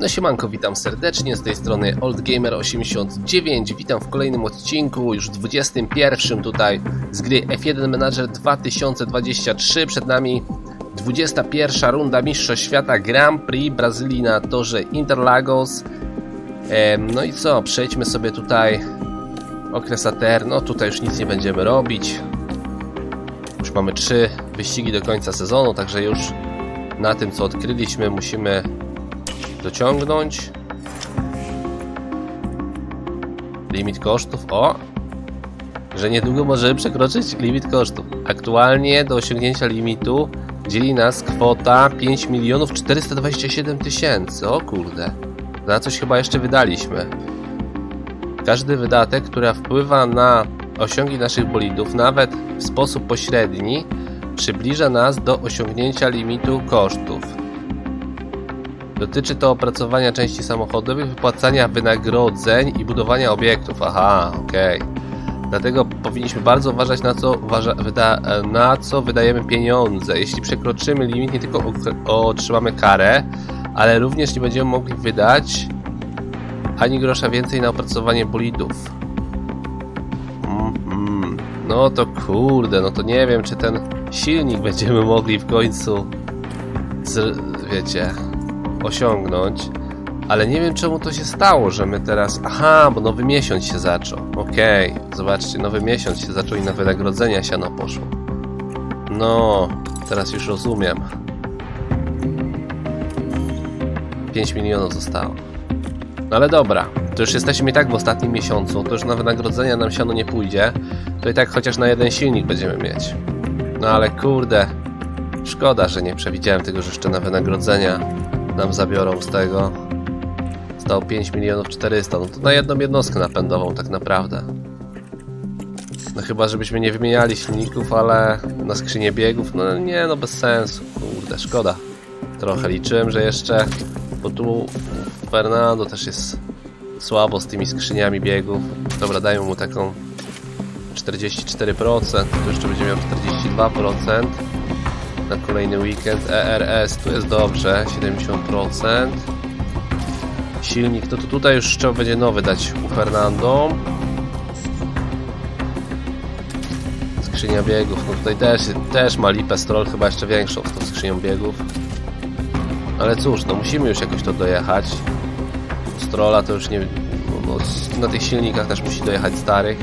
No siemanko, witam serdecznie, z tej strony OldGamer89, witam w kolejnym odcinku, już 21 tutaj z gry F1 Manager 2023, przed nami 21 runda Mistrzostw Świata Grand Prix Brazylii na torze Interlagos. No i co, przejdźmy sobie tutaj okres ATR, no tutaj już nic nie będziemy robić. Już mamy trzy wyścigi do końca sezonu, także już na tym co odkryliśmy musimy dociągnąć. Limit kosztów, o! Że niedługo możemy przekroczyć limit kosztów. Aktualnie do osiągnięcia limitu dzieli nas kwota 5 milionów 427 tysięcy. O kurde. Na coś chyba jeszcze wydaliśmy. Każdy wydatek, który wpływa na osiągi naszych bolidów, nawet w sposób pośredni, przybliża nas do osiągnięcia limitu kosztów. Dotyczy to opracowania części samochodowych, wypłacania wynagrodzeń i budowania obiektów. Aha, okej. Okay. Dlatego powinniśmy bardzo uważać na co, wyda na co wydajemy pieniądze. Jeśli przekroczymy limit, nie tylko otrzymamy karę, ale również nie będziemy mogli wydać ani grosza więcej na opracowanie bolidów. Mm -hmm. No to kurde, no to nie wiem, czy ten silnik będziemy mogli w końcu, z, wiecie, osiągnąć. Ale nie wiem czemu to się stało, że my teraz... Aha, bo nowy miesiąc się zaczął. Okej, okay. zobaczcie, nowy miesiąc się zaczął i na wynagrodzenia siano poszło. No, teraz już rozumiem. 5 milionów zostało. No ale dobra, to już jesteśmy i tak w ostatnim miesiącu, to już na wynagrodzenia nam siano nie pójdzie, to i tak chociaż na jeden silnik będziemy mieć. No ale kurde, szkoda, że nie przewidziałem tego, że jeszcze na wynagrodzenia nam zabiorą z tego. Stało 5 milionów 400, no to na jedną jednostkę napędową tak naprawdę. No chyba, żebyśmy nie wymieniali silników, ale na skrzynię biegów, no nie, no bez sensu, kurde, szkoda. Trochę liczyłem, że jeszcze, bo tu Fernando też jest słabo z tymi skrzyniami biegów. Dobra, dajmy mu taką 44%, tu jeszcze będzie miał 42% na kolejny weekend. ERS, tu jest dobrze, 70%. Silnik, to, to tutaj już trzeba będzie nowy dać u Fernando. Skrzynia biegów, no tutaj też, też ma lipę stroll, chyba jeszcze większą z tą skrzynią biegów. Ale cóż, no musimy już jakoś to dojechać. Strola to już nie... No, no, na tych silnikach też musi dojechać starych.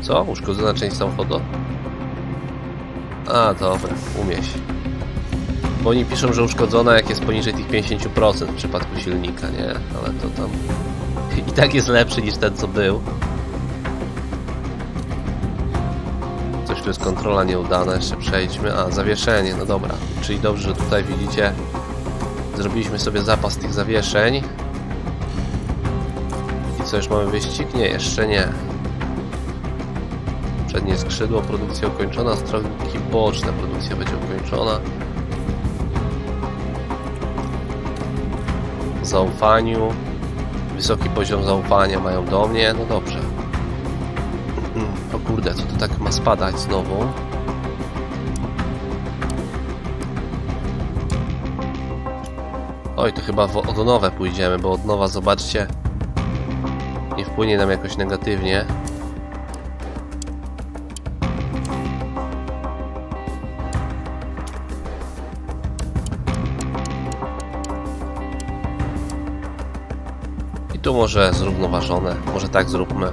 Co? Uszkodzona część samochodu? A, dobra, umieś. Bo oni piszą, że uszkodzona jak jest poniżej tych 50% w przypadku silnika, nie? Ale to tam... I tak jest lepszy niż ten, co był. Coś tu jest kontrola nieudana, jeszcze przejdźmy. A, zawieszenie, no dobra. Czyli dobrze, że tutaj widzicie Zrobiliśmy sobie zapas tych zawieszeń. I co, już mamy wyścig? Nie, jeszcze nie. Przednie skrzydło, produkcja ukończona, stronki boczne, produkcja będzie ukończona. Zaufaniu. Wysoki poziom zaufania mają do mnie, no dobrze. O kurde, co to tak ma spadać znowu? Oj, to chyba w od nowe pójdziemy, bo od nowa, zobaczcie, nie wpłynie nam jakoś negatywnie. Tu może zrównoważone, może tak zróbmy.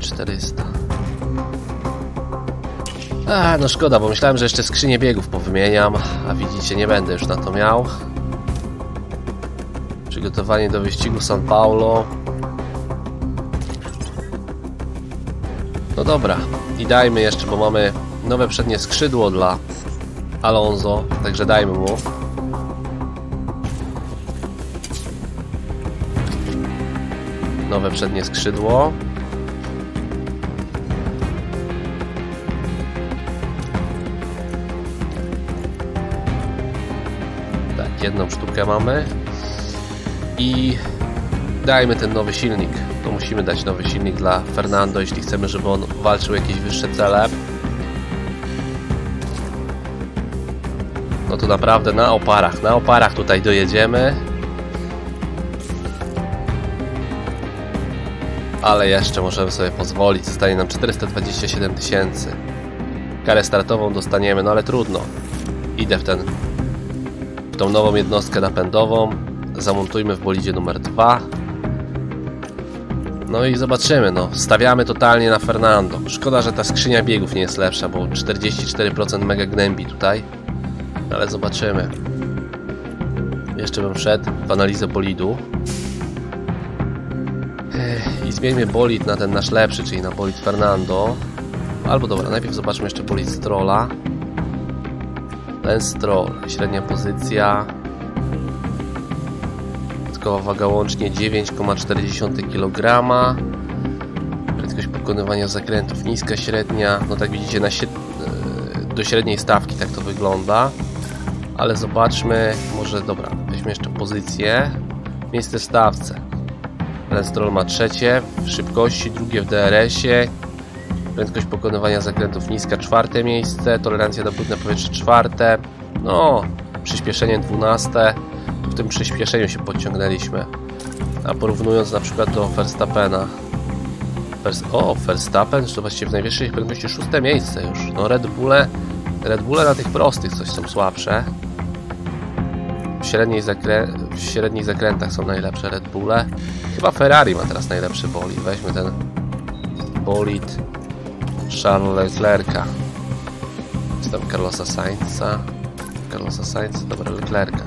400. A, no szkoda, bo myślałem, że jeszcze skrzynię biegów powymieniam, a widzicie, nie będę już na to miał. Przygotowanie do wyścigu San Paulo. No dobra, i dajmy jeszcze, bo mamy nowe przednie skrzydło dla Alonso, także dajmy mu. Nowe przednie skrzydło. jedną sztukę mamy i dajmy ten nowy silnik. Musimy dać nowy silnik dla Fernando, jeśli chcemy, żeby on walczył jakieś wyższe cele. No to naprawdę na oparach, na oparach tutaj dojedziemy. Ale jeszcze możemy sobie pozwolić, zostanie nam 427 tysięcy. Karę startową dostaniemy, no ale trudno. Idę w ten w tą nową jednostkę napędową. Zamontujmy w bolidzie numer 2. No i zobaczymy, no. Stawiamy totalnie na Fernando. Szkoda, że ta skrzynia biegów nie jest lepsza, bo 44% mega gnębi tutaj. Ale zobaczymy. Jeszcze bym wszedł w analizę bolidu. I zmieńmy bolid na ten nasz lepszy, czyli na bolid Fernando. Albo dobra, najpierw zobaczmy jeszcze bolid Strolla. Ten Stroll, średnia pozycja. Waga łącznie 9,4 kg. Prędkość pokonywania zakrętów niska, średnia. No tak widzicie, na śred... do średniej stawki tak to wygląda. Ale zobaczmy, może dobra, weźmy jeszcze pozycję. Miejsce w stawce. Ten Stroll ma trzecie w szybkości, drugie w DRS-ie. Prędkość pokonywania zakrętów niska, czwarte miejsce. Tolerancja na brudne powietrze, czwarte. No, przyspieszenie dwunaste. W tym przyspieszeniu się podciągnęliśmy. A porównując na przykład do Verstappena. Vers o, Verstappen, to właściwie w najwyższej prędkości szóste miejsce już. No, Red Bulle, Red Bulle na tych prostych coś są słabsze. W, średniej zakrę w średnich zakrętach są najlepsze Red Bulle. Chyba Ferrari ma teraz najlepszy bolid. Weźmy ten bolid Charles Leclerca. Czy tam Carlosa Sainza? Carlosa Sainza, dobra, Leclerca.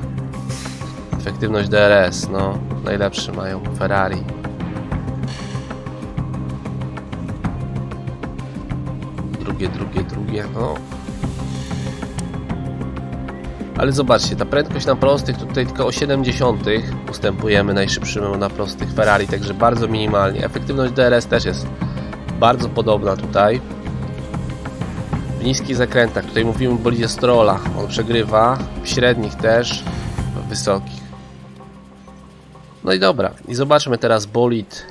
Efektywność DRS, no, najlepszy mają Ferrari. Drugie, drugie, drugie, no. Ale zobaczcie, ta prędkość na prostych tutaj tylko o 70 ustępujemy najszybszym na prostych Ferrari, także bardzo minimalnie. Efektywność DRS też jest bardzo podobna tutaj. W niskich zakrętach, tutaj mówimy o bolidzie Strolla, on przegrywa, w średnich też, w wysokich. No i dobra, i zobaczmy teraz bolid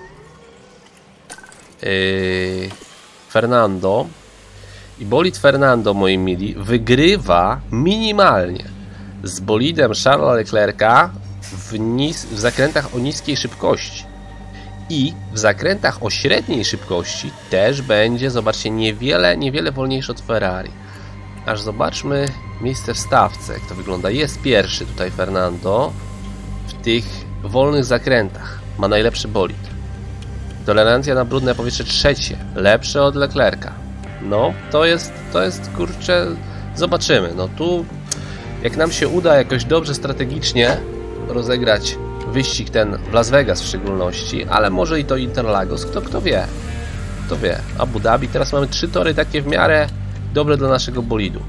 yy, Fernando. I bolid Fernando, moi mili, wygrywa minimalnie z bolidem Charlesa Leclerca w, nis w zakrętach o niskiej szybkości. I w zakrętach o średniej szybkości też będzie, zobaczcie, niewiele, niewiele wolniejszy od Ferrari. Aż zobaczmy miejsce w stawce, jak to wygląda. Jest pierwszy tutaj Fernando w tych wolnych zakrętach. Ma najlepszy bolid. Tolerancja na brudne powietrze trzecie, lepsze od Leclerca. No, to jest, to jest, kurczę, zobaczymy. No tu, jak nam się uda jakoś dobrze strategicznie rozegrać wyścig ten w Las Vegas w szczególności, ale może i to Interlagos, kto, kto wie. Kto wie. Abu Dhabi, teraz mamy trzy tory takie w miarę dobre dla naszego bolidu.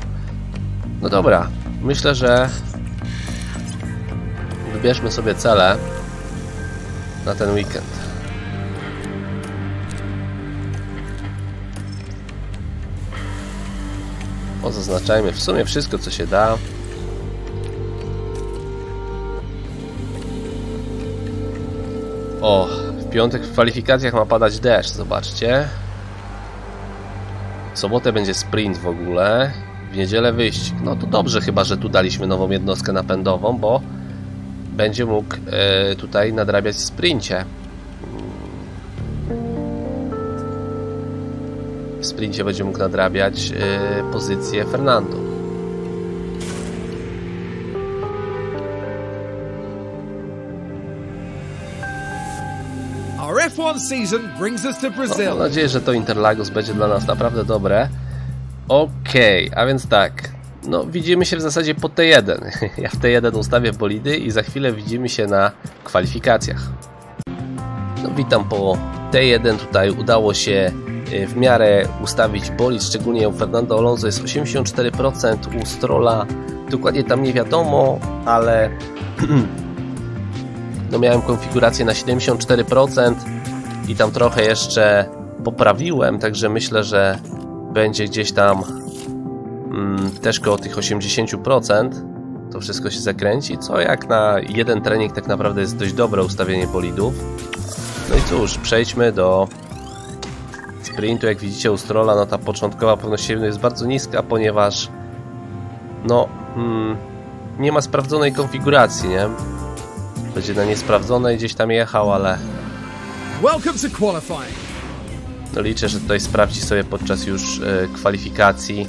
No dobra, myślę, że wybierzmy sobie cele na ten weekend. Pozaznaczajmy w sumie wszystko, co się da. O, w piątek w kwalifikacjach ma padać deszcz, zobaczcie. W sobotę będzie sprint w ogóle. W niedzielę wyścig. No to dobrze chyba, że tu daliśmy nową jednostkę napędową, bo będzie mógł e, tutaj nadrabiać w sprincie. W sprincie będzie mógł nadrabiać e, pozycję Fernando. Our F1 season brings us to No, Brazil. mam nadzieję, że to Interlagos będzie dla nas naprawdę dobre. Okej, a więc tak. No, widzimy się w zasadzie po T1. Ja w T1 ustawię bolidy i za chwilę widzimy się na kwalifikacjach. No, witam po T1. Tutaj udało się y, w miarę ustawić bolid, szczególnie u Fernando Alonso jest 84%, u Strolla dokładnie tam nie wiadomo, ale no miałem konfigurację na 74% i tam trochę jeszcze poprawiłem, także myślę, że będzie gdzieś tam mm, też koło tych 80%. to wszystko się zakręci, co jak na jeden trening tak naprawdę jest dość dobre ustawienie bolidów. No i cóż, przejdźmy do sprintu. Jak widzicie u Strolla, no ta początkowa pewność siebie jest bardzo niska, ponieważ no mm, nie ma sprawdzonej konfiguracji, nie? Będzie na niesprawdzonej gdzieś tam jechał, ale Welcome to qualifying. no liczę, że tutaj sprawdzi sobie podczas już e, kwalifikacji.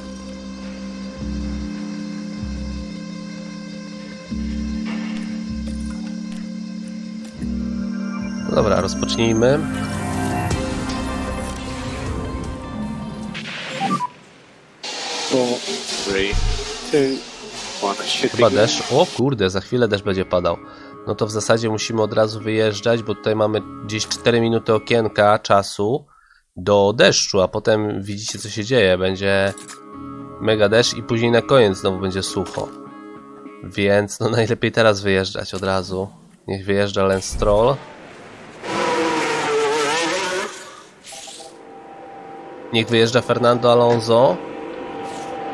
Dobra, rozpocznijmy. Chyba deszcz. O kurde, za chwilę deszcz będzie padał. No to w zasadzie musimy od razu wyjeżdżać, bo tutaj mamy gdzieś 4 minuty okienka czasu do deszczu, a potem widzicie co się dzieje. Będzie mega deszcz i później na koniec znowu będzie sucho. Więc no najlepiej teraz wyjeżdżać od razu. Niech wyjeżdża Lance Stroll. Niech wyjeżdża Fernando Alonso.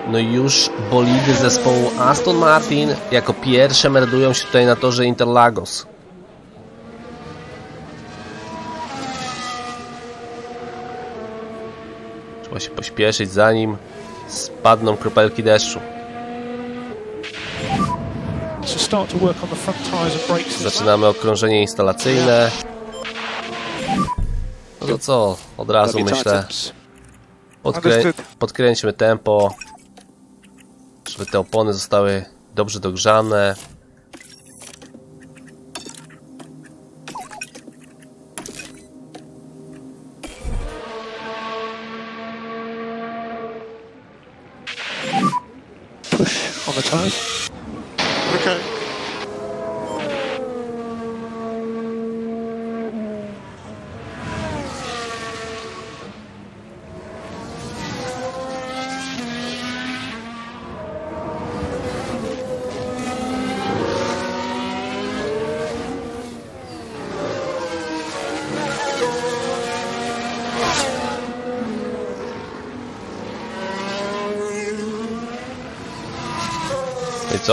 No i już bolidy zespołu Aston Martin jako pierwsze meldują się tutaj na torze Interlagos. Trzeba się pośpieszyć zanim spadną kropelki deszczu. Zaczynamy okrążenie instalacyjne. No to co? Od razu myślę. Podkrę podkręćmy tempo, żeby te opony zostały dobrze dogrzane.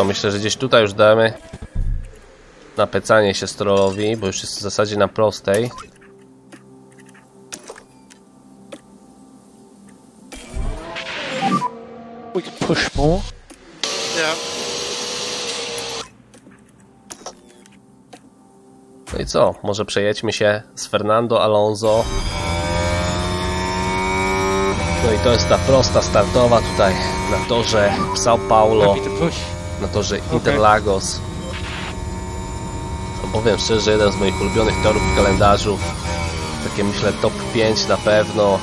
Myślę, że gdzieś tutaj już damy napecanie się strollowi, bo już jest w zasadzie na prostej. Push more. Yeah. No i co, może przejedźmy się z Fernando Alonso. No i to jest ta prosta startowa tutaj na torze w São Paulo. Na torze Interlagos. No powiem szczerze, jeden z moich ulubionych torów w kalendarzu. Takie myślę top 5 na pewno.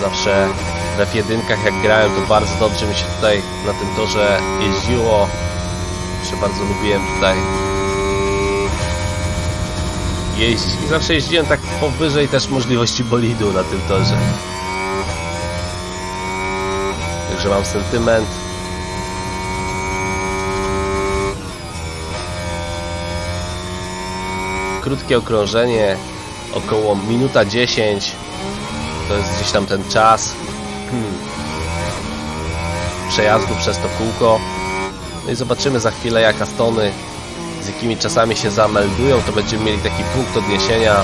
Zawsze we F1 jak grałem to bardzo dobrze mi się tutaj na tym torze jeździło. Zawsze bardzo lubiłem tutaj jeździć i zawsze jeździłem tak powyżej też możliwości bolidu na tym torze. Także mam sentyment. Krótkie okrążenie, około minuta 10. To jest gdzieś tam ten czas hmm, przejazdu przez to kółko. No i zobaczymy za chwilę jak Astony z jakimi czasami się zameldują, to będziemy mieli taki punkt odniesienia.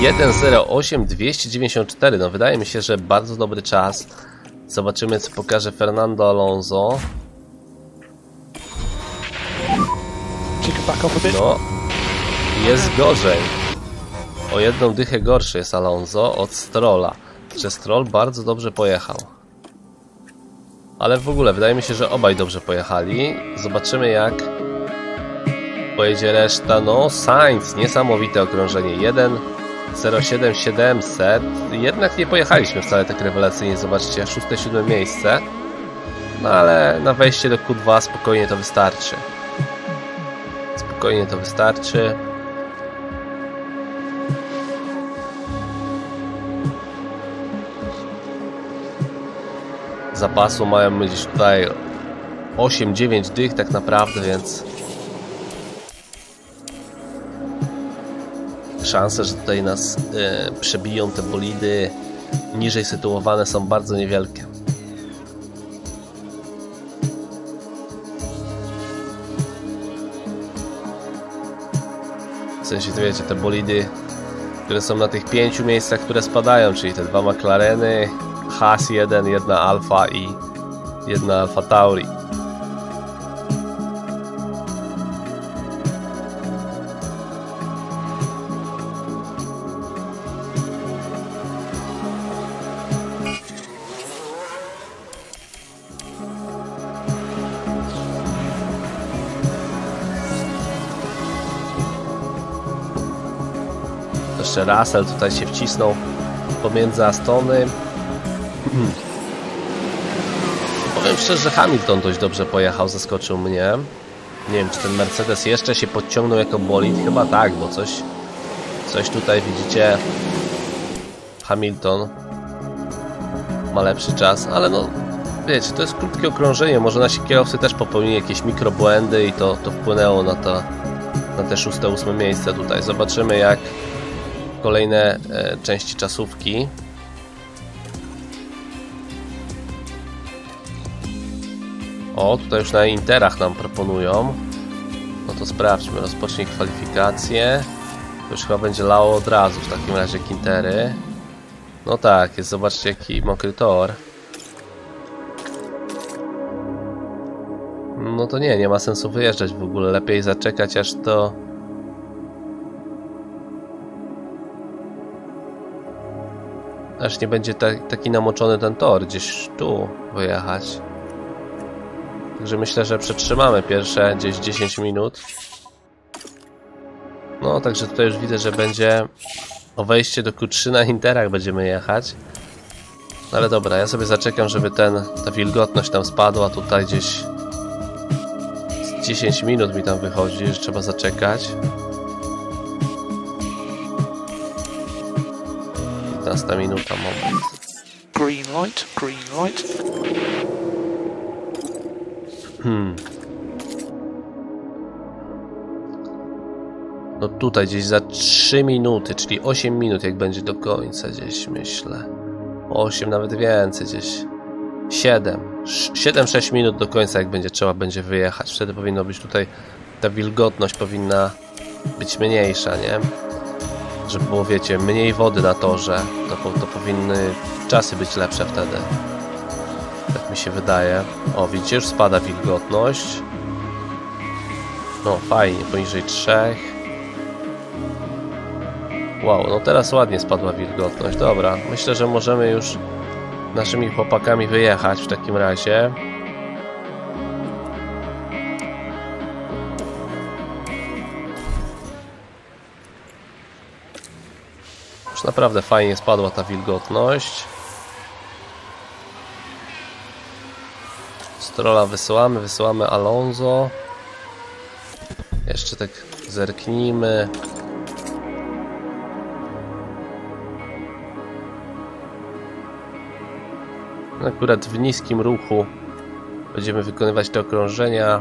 Jeden zero osiem dwieście dziewięćdziesiąt cztery. No wydaje mi się, że bardzo dobry czas. Zobaczymy co pokaże Fernando Alonso. No, jest gorzej. O jedną dychę gorszy jest Alonso od Strolla. Że Stroll bardzo dobrze pojechał. Ale w ogóle wydaje mi się, że obaj dobrze pojechali. Zobaczymy jak pojedzie reszta. No, Sainz, niesamowite okrążenie. 1 07700. Jednak nie pojechaliśmy wcale tak rewelacyjnie. Zobaczcie, 6-7 miejsce. No ale na wejście do Q2 spokojnie to wystarczy. Spokojnie to wystarczy. Zapasu mają gdzieś tutaj 8-9 dych tak naprawdę, więc szanse, że tutaj nas e, przebiją te bolidy niżej sytuowane są bardzo niewielkie. W sensie, to wiecie, te bolidy, które są na tych pięciu miejscach, które spadają, czyli te dwa McLareny, Haas 1, jedna Alfa i jedna Alfa Tauri. Jeszcze Russell tutaj się wcisnął pomiędzy Astony. Powiem szczerze, że Hamilton dość dobrze pojechał, zaskoczył mnie. Nie wiem, czy ten Mercedes jeszcze się podciągnął jako bolid. Chyba tak, bo coś, coś tutaj widzicie. Hamilton ma lepszy czas, ale no wiecie, to jest krótkie okrążenie. Może nasi kierowcy też popełnili jakieś mikrobłędy i to, to wpłynęło na to na te szóste, ósme miejsce tutaj. Zobaczymy jak kolejne e, części czasówki. O, tutaj już na Interach nam proponują. No to sprawdźmy. Rozpocznij kwalifikacje. To już chyba będzie lało od razu w takim razie Kintery. No tak, jest, zobaczcie jaki mokry tor. No to nie, nie ma sensu wyjeżdżać w ogóle. Lepiej zaczekać aż to... Aż nie będzie ta, taki namoczony ten tor, gdzieś tu wyjechać. Także myślę, że przetrzymamy pierwsze gdzieś 10 minut. No, także tutaj już widzę, że będzie o wejście do Q3 na Interach będziemy jechać. No ale dobra, ja sobie zaczekam, żeby ten, ta wilgotność tam spadła tutaj gdzieś z 10 minut mi tam wychodzi, że trzeba zaczekać. 15 minuta, moment. Green light, green light. No tutaj gdzieś za 3 minuty, czyli 8 minut jak będzie do końca gdzieś myślę. 8 nawet więcej gdzieś. 7. 7-6 minut do końca jak będzie trzeba będzie wyjechać. Wtedy powinno być tutaj ta wilgotność powinna być mniejsza, nie? Żeby było wiecie, mniej wody na torze. To, to powinny czasy być lepsze wtedy. Tak mi się wydaje. O, widzicie, już spada wilgotność. No, fajnie, poniżej 3. Wow, no teraz ładnie spadła wilgotność. Dobra, myślę, że możemy już naszymi chłopakami wyjechać w takim razie. Już naprawdę fajnie spadła ta wilgotność. Strola wysyłamy, wysyłamy Alonso. Jeszcze tak zerknijmy. Akurat w niskim ruchu będziemy wykonywać te okrążenia.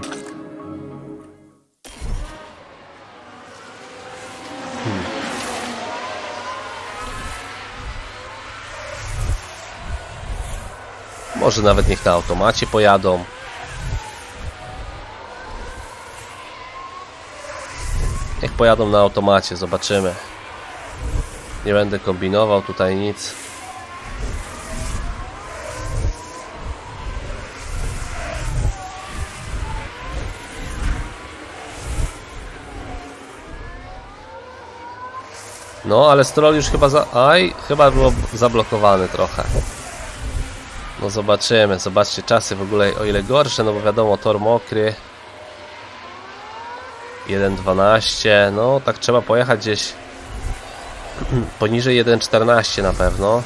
Może nawet niech na automacie pojadą. Niech pojadą na automacie, zobaczymy. Nie będę kombinował tutaj nic. No, ale Stroll już chyba za... Aj, chyba było zablokowany trochę. No zobaczymy, zobaczcie czasy w ogóle o ile gorsze, no bo wiadomo, tor mokry. 1.12, no tak trzeba pojechać gdzieś poniżej 1.14 na pewno.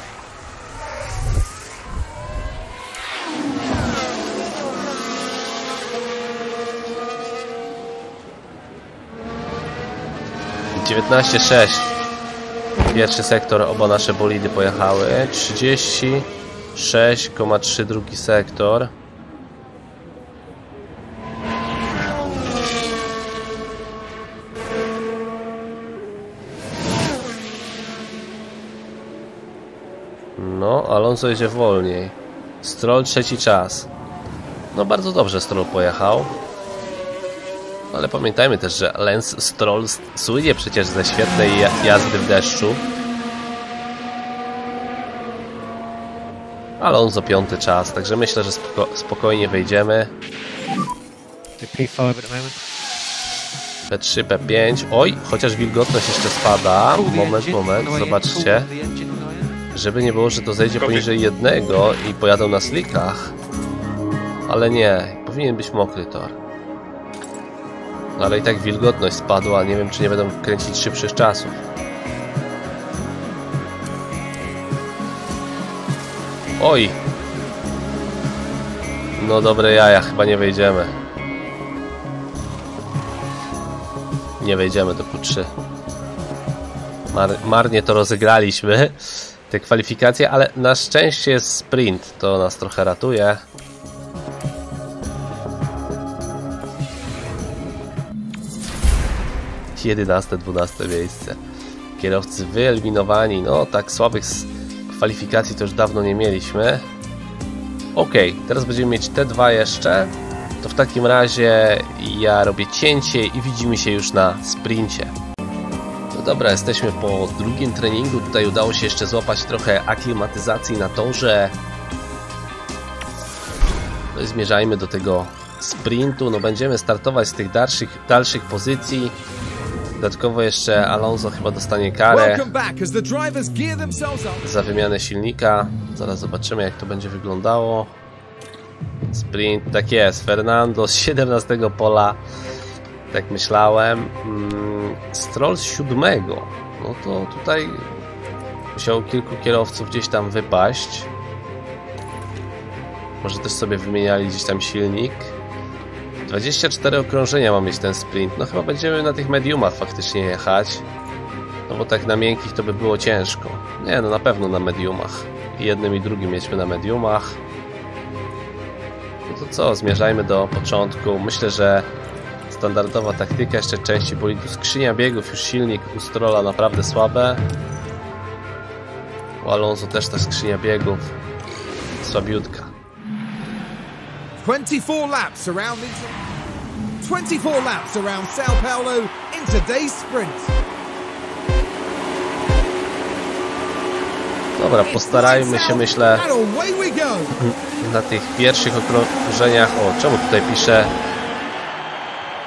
Dziewiętnaście sześć. Pierwszy sektor, oba nasze bolidy pojechały. 6,3 drugi sektor. No, Alonso idzie wolniej. Stroll trzeci czas. No bardzo dobrze Stroll pojechał. Ale pamiętajmy też, że Lens Stroll słynie przecież ze świetnej jazdy w deszczu. Alonso piąty czas, także myślę, że spoko spokojnie wejdziemy. P5 at the moment. P3, P5. Oj, chociaż wilgotność jeszcze spada. Moment, moment, zobaczcie. Żeby nie było, że to zejdzie poniżej jednego i pojadą na slickach. Ale nie, powinien być mokry tor. No ale i tak wilgotność spadła, nie wiem czy nie będą kręcić szybszych czasów. Oj! No dobre jaja, chyba nie wejdziemy. Nie wejdziemy do Q3. Mar marnie to rozegraliśmy, te kwalifikacje, ale na szczęście jest sprint, to nas trochę ratuje. Jedenaste, dwunaste miejsce. Kierowcy wyeliminowani, no tak słabych kwalifikacji to już dawno nie mieliśmy. Ok, teraz będziemy mieć te dwa jeszcze. To w takim razie ja robię cięcie i widzimy się już na sprincie. No dobra, jesteśmy po drugim treningu. Tutaj udało się jeszcze złapać trochę aklimatyzacji na torze. No i zmierzajmy do tego sprintu. No będziemy startować z tych dalszych, dalszych pozycji. Dodatkowo jeszcze Alonso chyba dostanie karę za wymianę silnika. Zaraz zobaczymy jak to będzie wyglądało. Sprint, tak jest. Fernando z 17 pola. Tak myślałem. Mm, Stroll z 7. No to tutaj musiał kilku kierowców gdzieś tam wypaść. Może też sobie wymieniali gdzieś tam silnik. 24 okrążenia ma mieć ten sprint. No chyba będziemy na tych mediumach faktycznie jechać. No bo tak na miękkich to by było ciężko. Nie, no na pewno na mediumach. I jednym i drugim jedźmy na mediumach. No to co, zmierzajmy do początku. Myślę, że standardowa taktyka jeszcze części bolidu. Skrzynia biegów, już silnik u Strolla naprawdę słabe. U Alonso też ta skrzynia biegów słabiutka. 24 laps around these. 24 laps around Sao Paulo in today's sprint. Dobra, postarajmy się, myślę, na tych pierwszych okrążeniach. O, czemu tutaj pisze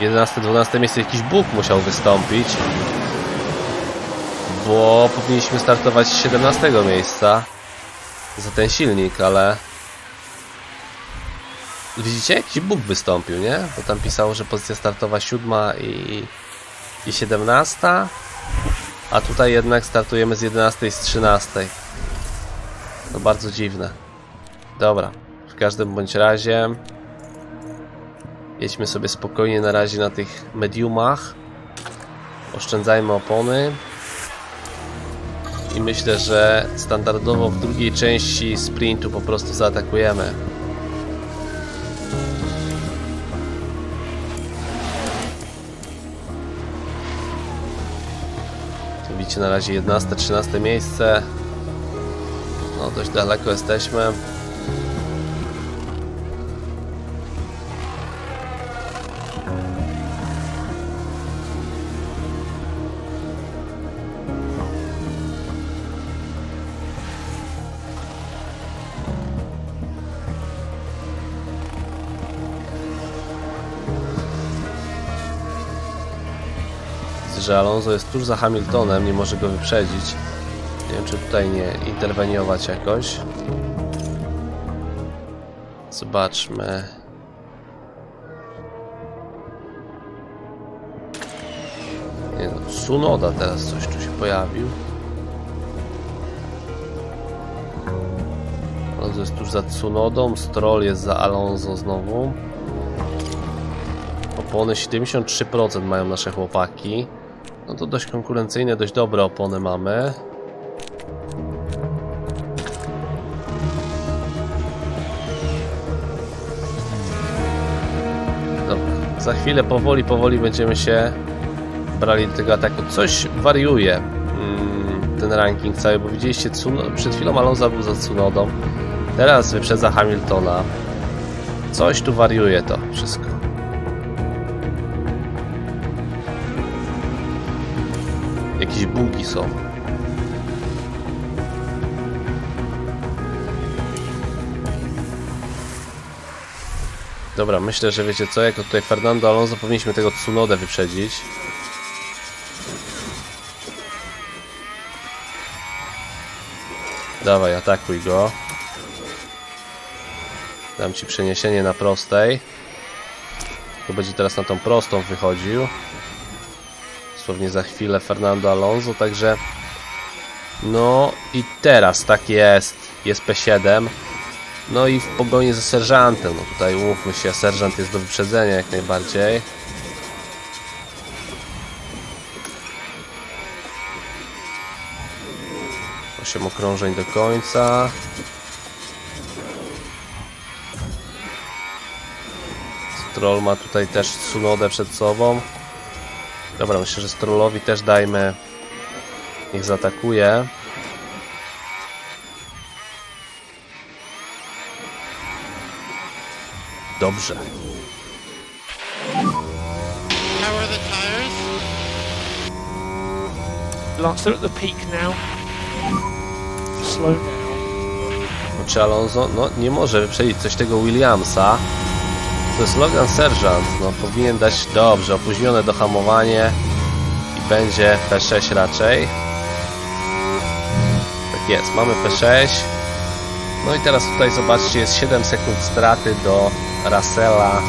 11-12 miejsce? Jakiś Bóg musiał wystąpić. Bo powinniśmy startować z 17 miejsca za ten silnik, ale widzicie, jakiś Bóg wystąpił, nie? Bo tam pisało, że pozycja startowa 7 i, i 17, a tutaj jednak startujemy z 11 i z 13. To bardzo dziwne. Dobra, w każdym bądź razie jedźmy sobie spokojnie na razie na tych mediumach. Oszczędzajmy opony. I myślę, że standardowo w drugiej części sprintu po prostu zaatakujemy. Na razie 11-13 miejsce. No dość daleko jesteśmy. Że Alonso jest tuż za Hamiltonem, nie może go wyprzedzić. Nie wiem, czy tutaj nie interweniować jakoś. Zobaczmy. Nie no, Sunoda teraz coś tu się pojawił. Alonso jest tuż za Tsunodą, Stroll jest za Alonso znowu. Opony 73% mają nasze chłopaki. No to dość konkurencyjne, dość dobre opony mamy. Dobra, za chwilę powoli, powoli będziemy się brali do tego ataku. Coś wariuje. Mm, ten ranking cały, bo widzieliście, przed chwilą Alonso był za Tsunodą, teraz wyprzedza Hamiltona. Coś tu wariuje to wszystko. Bugi są. Dobra, myślę, że wiecie co, jako tutaj Fernando Alonso powinniśmy tego Tsunodę wyprzedzić. Dawaj, atakuj go. Dam ci przeniesienie na prostej. To będzie teraz na tą prostą wychodził. Dosłownie za chwilę Fernando Alonso, także... No i teraz tak jest. Jest P7. No i w pogoni za serżantem. No tutaj umówmy się, serżant jest do wyprzedzenia jak najbardziej. Osiem okrążeń do końca. Stroll ma tutaj też Sunodę przed sobą. Dobra, myślę, że Strollowi też dajmy. Niech zaatakuje. Dobrze. Lance, they're at the peak now. Slow down. No, czy Alonso? No, nie może wyprzedzić coś tego Williamsa. To jest Logan Sergeant. No, powinien dać dobrze. Opóźnione dohamowanie. I będzie P6 raczej. Tak jest, mamy P6. No i teraz tutaj zobaczcie, jest 7 sekund straty do Russella.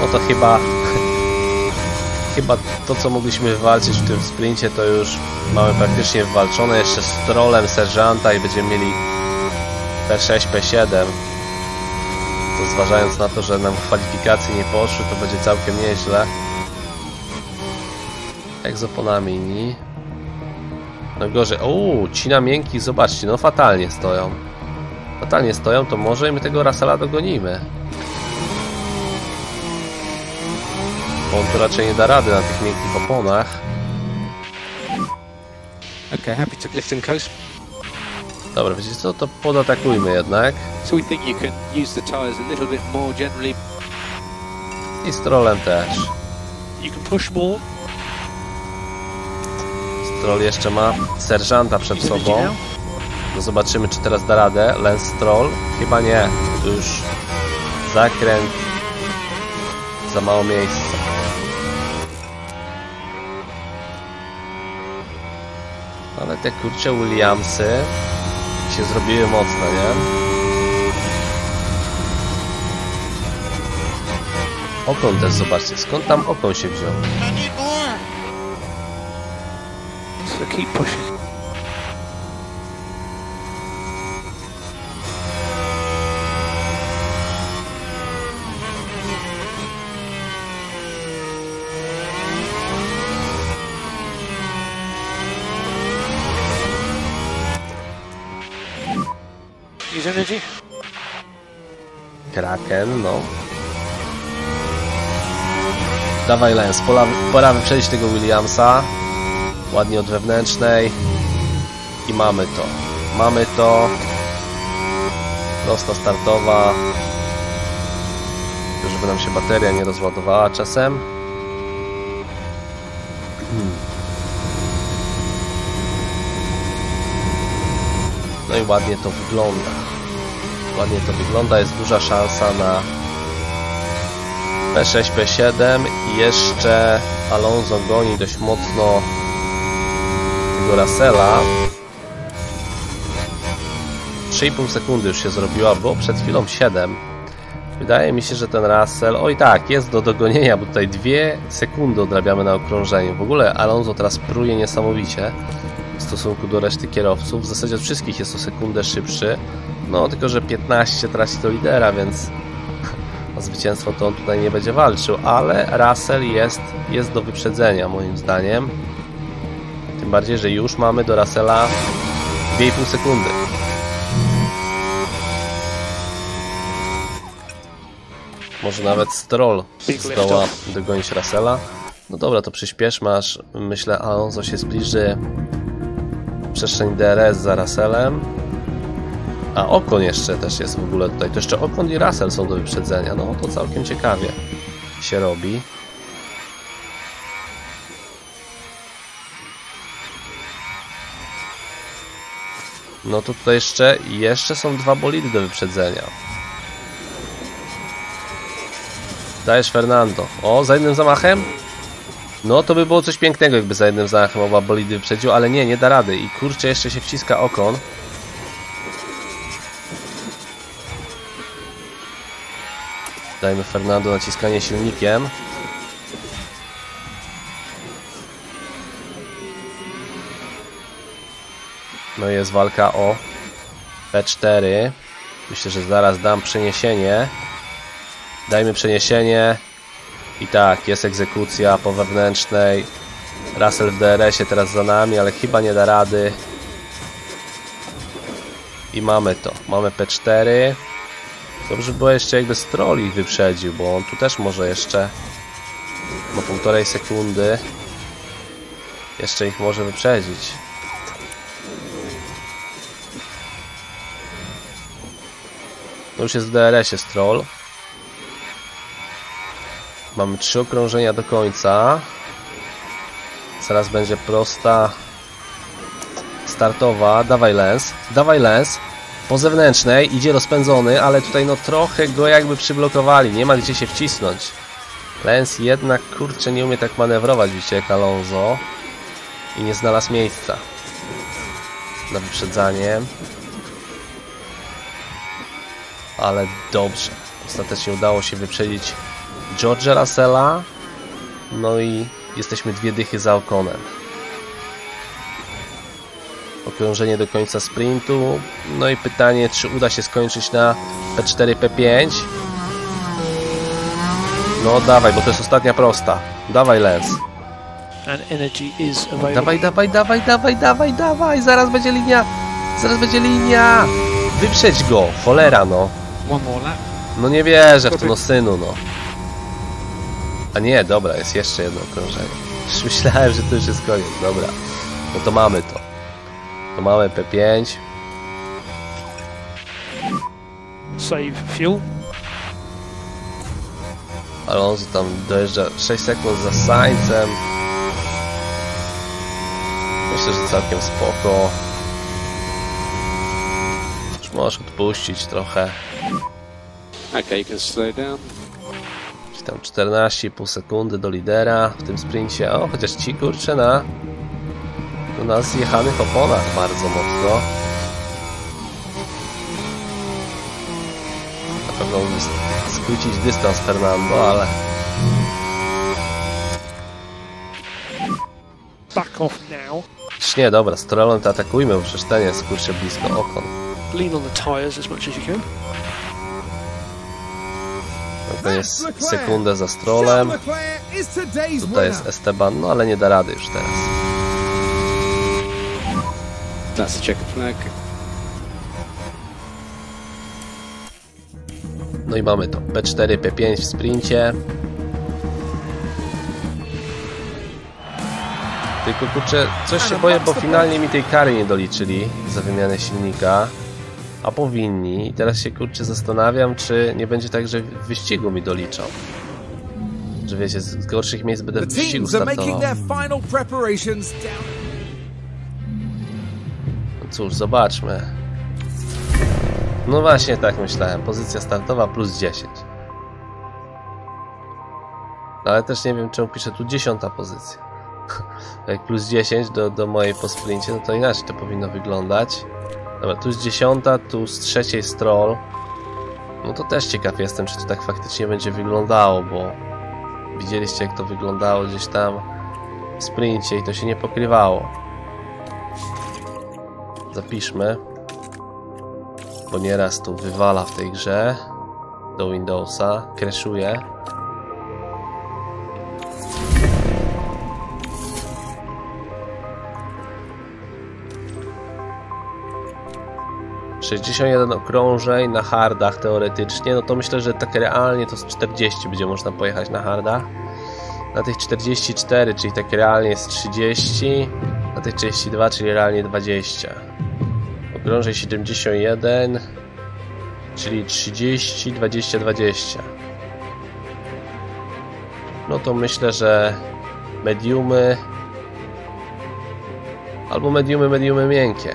No to chyba chyba to co mogliśmy wywalczyć w tym sprincie to już mamy praktycznie wywalczone jeszcze z trolem serżanta i będziemy mieli P6, P7 to zważając na to, że nam kwalifikacje nie poszły to będzie całkiem nieźle. Jak z oponami inni. No gorzej, uuu, ci na miękkich zobaczcie, no fatalnie stoją. Fatalnie stoją, to może i my tego Russella dogonimy. Bo on to raczej nie da rady na tych miękkich oponach. Okay, happy to lift and coast. Dobra, wiecie co, to podatakujmy jednak. So we think you can use the tyres a little bit more generally. I z trolem też. You can push more. Stroll jeszcze ma serżanta przed sobą. No zobaczymy, czy teraz da radę. Lance Stroll? Chyba nie. To już zakręt. Za mało miejsca. Ale te kurcze Williamsy się zrobiły mocne, nie? Okon też zobaczcie, skąd tam okon się wziął? I need more. Kraken, no. Dawaj Lens, pora, pora wyprzedzić tego Williamsa. Ładnie od wewnętrznej. I mamy to. Mamy to. Prosta startowa. Żeby nam się bateria nie rozładowała czasem. Hmm. No i ładnie to wygląda. Ładnie to wygląda, jest duża szansa na P6, P7 i jeszcze Alonso goni dość mocno tego Russella. 3,5 sekundy już się zrobiła, bo przed chwilą 7. Wydaje mi się, że ten Russell, oj tak, jest do dogonienia, bo tutaj 2 sekundy odrabiamy na okrążeniu. W ogóle Alonso teraz pruje niesamowicie w stosunku do reszty kierowców. W zasadzie od wszystkich jest o sekundę szybszy. No, tylko że 15 traci do lidera, więc o zwycięstwo to on tutaj nie będzie walczył, ale Russell jest, jest do wyprzedzenia moim zdaniem. Tym bardziej, że już mamy do Russella 2,5 sekundy. Może nawet Stroll zdoła dogonić Russella. No dobra, to przyspieszmy, aż myślę Alonso się zbliży przestrzeń DRS za Russellem. A Okon jeszcze też jest w ogóle tutaj. To jeszcze Okon i Russell są do wyprzedzenia. No to całkiem ciekawie się robi. No to tutaj jeszcze, jeszcze są dwa bolidy do wyprzedzenia. Dajesz Fernando. O, za jednym zamachem? No to by było coś pięknego, jakby za jednym zamachem oba bolidy wyprzedził, ale nie, nie da rady. I kurczę, jeszcze się wciska Okon. Dajmy Fernando naciskanie silnikiem. No jest walka o P4. Myślę, że zaraz dam przeniesienie. Dajmy przeniesienie. I tak, jest egzekucja po wewnętrznej. Russell w DRS-ie teraz za nami, ale chyba nie da rady. I mamy to. Mamy P4. Dobrze by było jeszcze jakby Stroll ich wyprzedził, bo on tu też może jeszcze ma półtorej sekundy. Jeszcze ich może wyprzedzić. No już jest w DRS-ie Stroll. Mamy trzy okrążenia do końca. Zaraz będzie prosta startowa. Dawaj Lens. Dawaj Lens. Po zewnętrznej idzie rozpędzony, ale tutaj no trochę go jakby przyblokowali. Nie ma gdzie się wcisnąć. Lens jednak kurczę nie umie tak manewrować, widzicie jak Alonso. I nie znalazł miejsca na wyprzedzanie. Ale dobrze. Ostatecznie udało się wyprzedzić George'a Russella. No i jesteśmy dwie dychy za Okonem. Okrążenie do końca sprintu. No i pytanie, czy uda się skończyć na P4, P5. No dawaj, bo to jest ostatnia prosta. Dawaj Lens. Dawaj, dawaj, dawaj, dawaj, dawaj, dawaj. Zaraz będzie linia. Zaraz będzie linia. Wyprzedź go. Cholera no. No nie wierzę w to, no synu, no. A nie, dobra, jest jeszcze jedno okrążenie. Już myślałem, że to już jest koniec, dobra. No to mamy to. To mamy P5. Save fuel. Alonso tam dojeżdża 6 sekund za Saincem. Myślę, że całkiem spoko. Już możesz odpuścić trochę. Okay, you can slow down. Tam 14,5 sekundy do lidera w tym sprincie. O, chociaż ci kurczę na, na zjechanych oponach bardzo mocno. Na pewno skrócić dystans Fernando, ale Back off now. Nie, dobra, z Trollem to atakujmy, bo przecież ten jest kurczę blisko okon. Lean on the tyres as much as you can. To jest sekundę za today's Tutaj jest Esteban, no ale nie da rady już teraz. Checkered flag. No i mamy to. P4, P5 w sprincie. Tylko kurczę, coś się boję, bo finalnie mi tej kary nie doliczyli za wymianę silnika. A powinni. I teraz się kurczę zastanawiam, czy nie będzie tak, że w wyścigu mi doliczą. Że wiecie, z gorszych miejsc będę w wyścigu startował. Cóż, zobaczmy. No właśnie tak myślałem. Pozycja startowa plus 10. No ale też nie wiem czemu piszę tu dziesiąta pozycja. Jak plus 10 do, do mojej po sprincie, no to inaczej to powinno wyglądać. Dobra, tu jest dziesiąta, tu z trzeciej stroll. No to też ciekaw jestem, czy to tak faktycznie będzie wyglądało, bo widzieliście jak to wyglądało gdzieś tam w sprincie i to się nie pokrywało. Zapiszmy. Bo nieraz tu wywala w tej grze do Windowsa, crashuje. Sześćdziesiąt jeden okrążeń na hardach teoretycznie, no to myślę, że tak realnie to z 40 będzie można pojechać na hardach. Na tych 44, czyli tak realnie jest 30, na tych 32, czyli realnie 20. Okrążej 71, czyli 30, 20, 20. No to myślę, że mediumy albo mediumy, mediumy miękkie.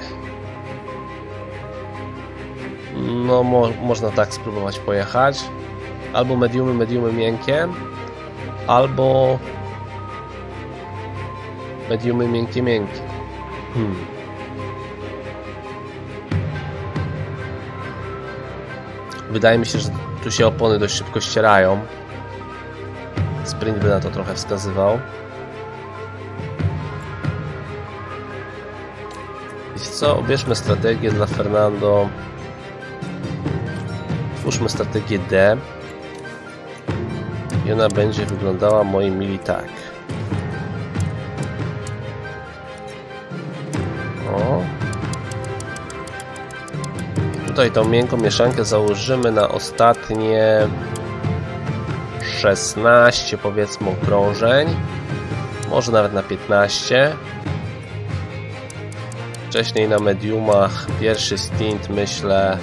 No, mo można tak spróbować pojechać. Albo mediumy, mediumy miękkie, albo mediumy miękkie, miękkie. Hmm. Wydaje mi się, że tu się opony dość szybko ścierają. Sprint by na to trochę wskazywał. Wiecie co? Obierzmy strategię dla Fernando. Twórzmy strategię D. I ona będzie wyglądała, moi mili, tak. Tutaj tą miękką mieszankę założymy na ostatnie 16 powiedzmy okrążeń. Może nawet na 15. Wcześniej na mediumach pierwszy stint myślę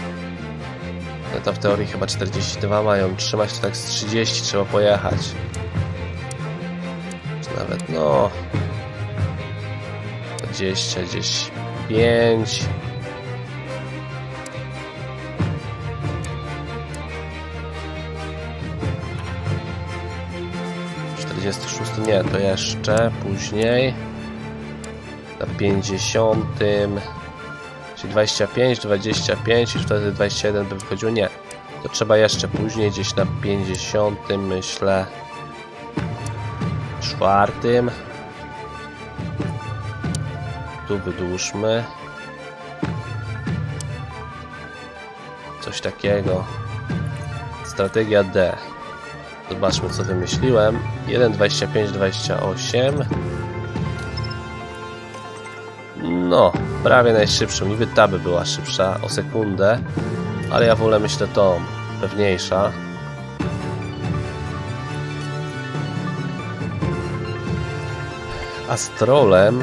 no to w teorii chyba 42 mają trzymać, to tak z 30 trzeba pojechać. Czy nawet no 20, gdzieś 5 46 nie, to jeszcze później. Na 50 czyli 25, 25 i wtedy 21 by wychodziło, nie to trzeba jeszcze później gdzieś na 50 myślę czwartym. Tu wydłużmy. Coś takiego. Strategia D zobaczmy co wymyśliłem 1.25, 28 no, prawie najszybszą. Niby ta by była szybsza o sekundę, ale ja wolę myślę tą, pewniejsza. A Strollem...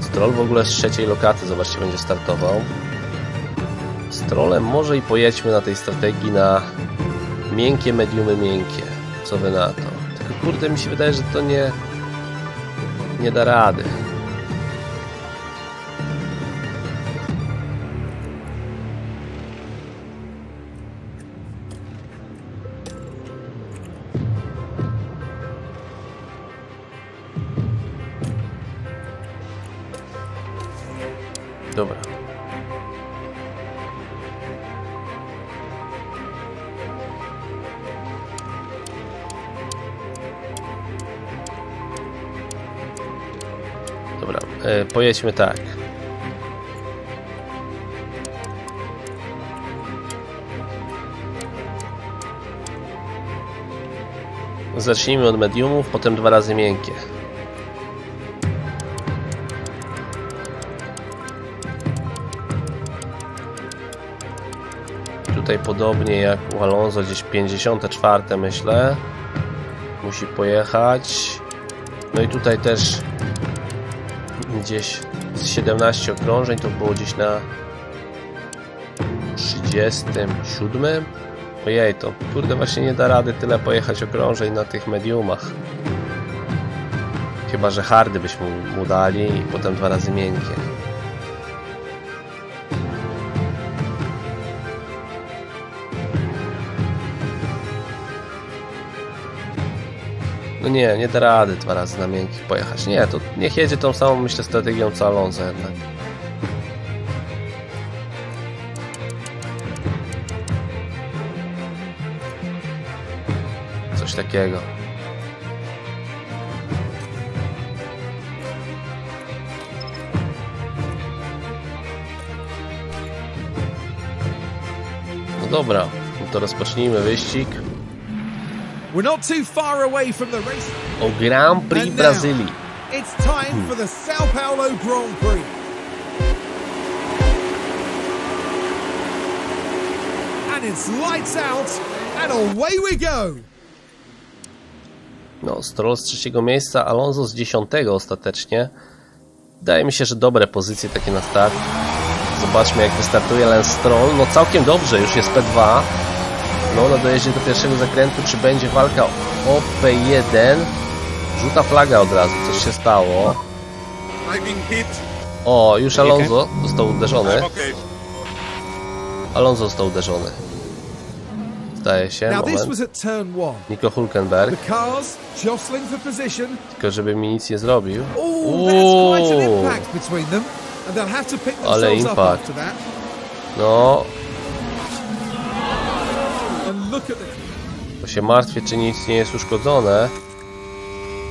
Stroll w ogóle z trzeciej lokaty, zobaczcie, będzie startował. Strollem może i pojedźmy na tej strategii na miękkie, mediumy, miękkie. Co wy na to? Tylko kurde, mi się wydaje, że to nie nie da rady. Pojedźmy tak. Zacznijmy od mediumów, potem dwa razy miękkie. Tutaj podobnie jak u Alonso, gdzieś 54 myślę. Musi pojechać. No i tutaj też gdzieś z 17 okrążeń, to było gdzieś na 37. Ojej, to kurde właśnie nie da rady tyle pojechać okrążeń na tych mediumach. Chyba, że hardy byśmy mu dali i potem dwa razy miękkie. No nie, nie da rady dwa razy na miękkich pojechać. Nie, to niech jedzie tą samą, myślę, strategią co Alonso jednak. Coś takiego. No dobra, no to rozpocznijmy wyścig. We're not too far away from the race. o Grand Prix now, Brazylii. It's time for the Sao Paulo Grand Prix. And it's lights out, and away we go. No, Stroll z trzeciego miejsca, Alonso z dziesiątego ostatecznie. Wydaje mi się, że dobre pozycje takie na start. Zobaczmy jak wystartuje Lance Stroll. No całkiem dobrze, już jest P2. No na dojeździe do pierwszego zakrętu, czy będzie walka o P1? Żółta flaga od razu, coś się stało. O, już Alonso został uderzony. Alonso został uderzony. Zdaje się, Now this moment. was at turn one. Nico Hulkenberg, The cars jostling for position. tylko żeby mi nic nie zrobił. Uuu. impact between them. To się martwię, czy nic nie jest uszkodzone.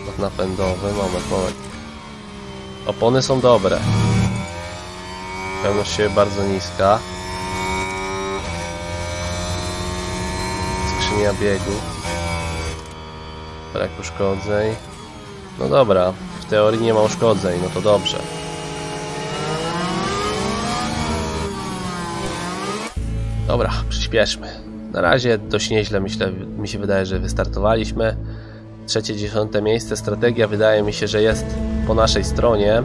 Pod napędowy, moment, moment. Opony są dobre. Pewność siebie bardzo niska. Skrzynia biegu. Brak uszkodzeń. No dobra, w teorii nie ma uszkodzeń, no to dobrze. Dobra, przyspieszmy. Na razie dość nieźle myślę, mi się wydaje, że wystartowaliśmy. Trzecie, dziesiąte miejsce. Strategia wydaje mi się, że jest po naszej stronie.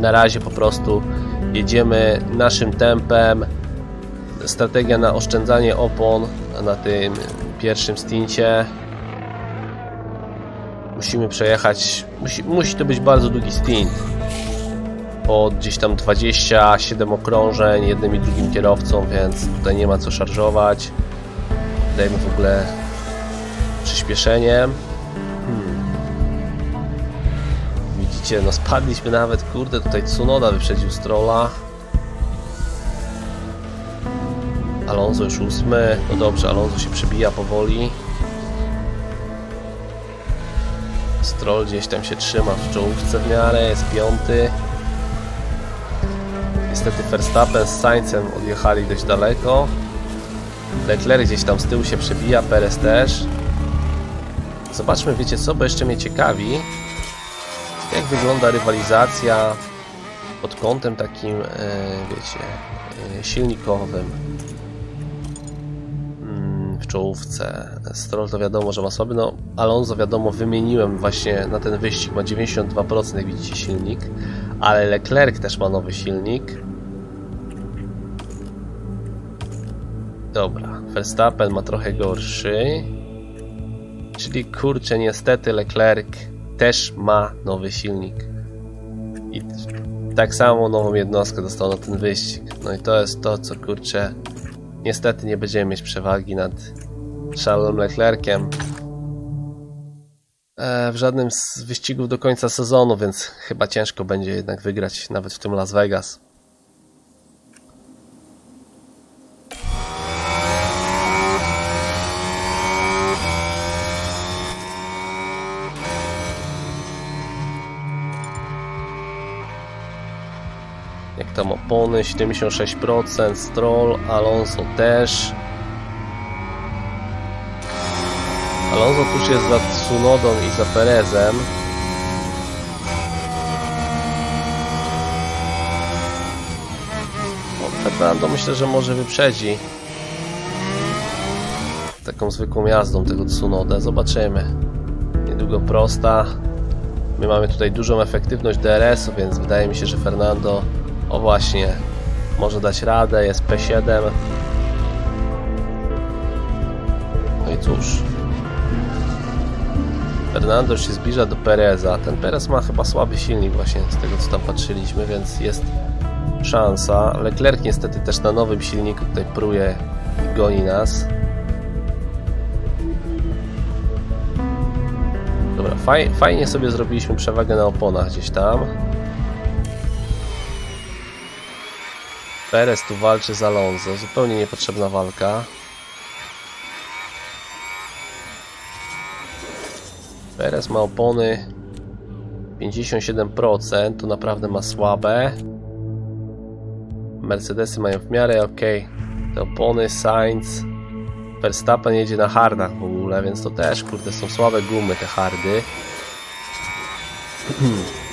Na razie po prostu jedziemy naszym tempem. Strategia na oszczędzanie opon na tym pierwszym stincie. Musimy przejechać. Musi, musi to być bardzo długi stint po gdzieś tam 27 okrążeń jednym i drugim kierowcą, więc tutaj nie ma co szarżować. Dajmy w ogóle przyspieszenie. Hmm. Widzicie, no spadliśmy nawet, kurde, tutaj Tsunoda wyprzedził Strolla. Alonso już ósmy. No dobrze, Alonso się przebija powoli. Stroll gdzieś tam się trzyma w czołówce w miarę, jest piąty. Niestety Verstappen z Saincem odjechali dość daleko. Leclerc gdzieś tam z tyłu się przebija, Perez też. Zobaczmy, wiecie co, bo jeszcze mnie ciekawi, jak wygląda rywalizacja pod kątem takim, e, wiecie, e, silnikowym czołówce. Stroll to wiadomo, że ma słaby, no Alonso wiadomo, wymieniłem właśnie na ten wyścig, ma 92% jak widzicie silnik, ale Leclerc też ma nowy silnik. Dobra, Verstappen ma trochę gorszy. Czyli kurczę, niestety Leclerc też ma nowy silnik. I tak samo nową jednostkę dostał na ten wyścig. No i to jest to, co kurczę. Niestety nie będziemy mieć przewagi nad Charlesem Leclerciem e, w żadnym z wyścigów do końca sezonu, więc chyba ciężko będzie jednak wygrać nawet w tym Las Vegas. Opony 76%, Stroll, Alonso też. Alonso tuż jest za Tsunodą i za Perezem. No, Fernando myślę, że może wyprzedzi taką zwykłą jazdą tego Tsunodę. Zobaczymy. Niedługo prosta. My mamy tutaj dużą efektywność DRS-u, więc wydaje mi się, że Fernando o właśnie może dać radę. Jest P7. No i cóż, Fernando się zbliża do Pereza. Ten Perez ma chyba słaby silnik właśnie z tego co tam patrzyliśmy, więc jest szansa. Leclerc niestety też na nowym silniku tutaj pruje i goni nas. Dobra, faj, fajnie sobie zrobiliśmy przewagę na oponach gdzieś tam. Perez tu walczy z Alonso, zupełnie niepotrzebna walka. Perez ma opony 57%, to naprawdę ma słabe. Mercedesy mają w miarę ok. Te opony, Sainz, Verstappen jedzie na hardach w ogóle, więc to też, kurde, są słabe gumy te hardy.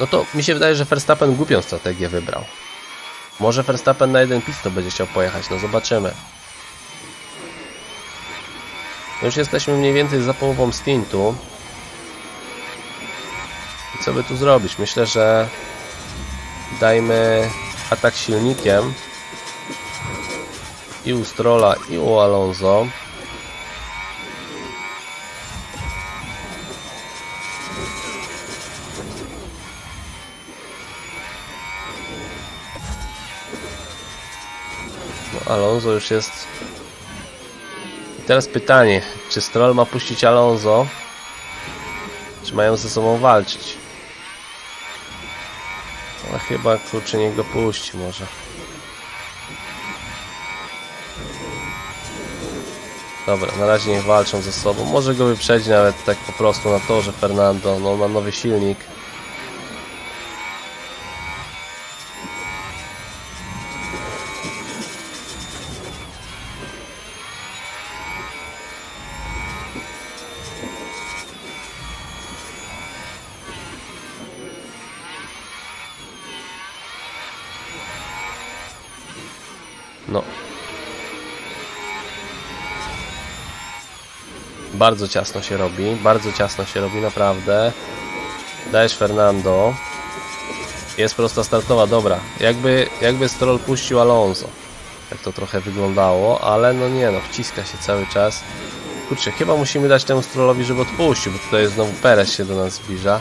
No to mi się wydaje, że Verstappen głupią strategię wybrał. Może Verstappen na jeden pit będzie chciał pojechać, no zobaczymy. Już jesteśmy mniej więcej za połową stintu. I co by tu zrobić? Myślę, że dajmy atak silnikiem i u Strolla i u Alonso. Alonso już jest... I teraz pytanie, czy Stroll ma puścić Alonso? Czy mają ze sobą walczyć? No chyba, kurczę, niech go puści może. Dobra, na razie niech walczą ze sobą. Może go wyprzedzi nawet tak po prostu na torze Fernando. No, ma nowy silnik. Bardzo ciasno się robi, bardzo ciasno się robi, naprawdę. Dajesz Fernando. Jest prosta startowa, dobra. Jakby, jakby Stroll puścił Alonso. Jak to trochę wyglądało, ale no nie no, wciska się cały czas. Kurczę, chyba musimy dać temu Strollowi, żeby odpuścił, bo tutaj znowu Perez się do nas zbliża.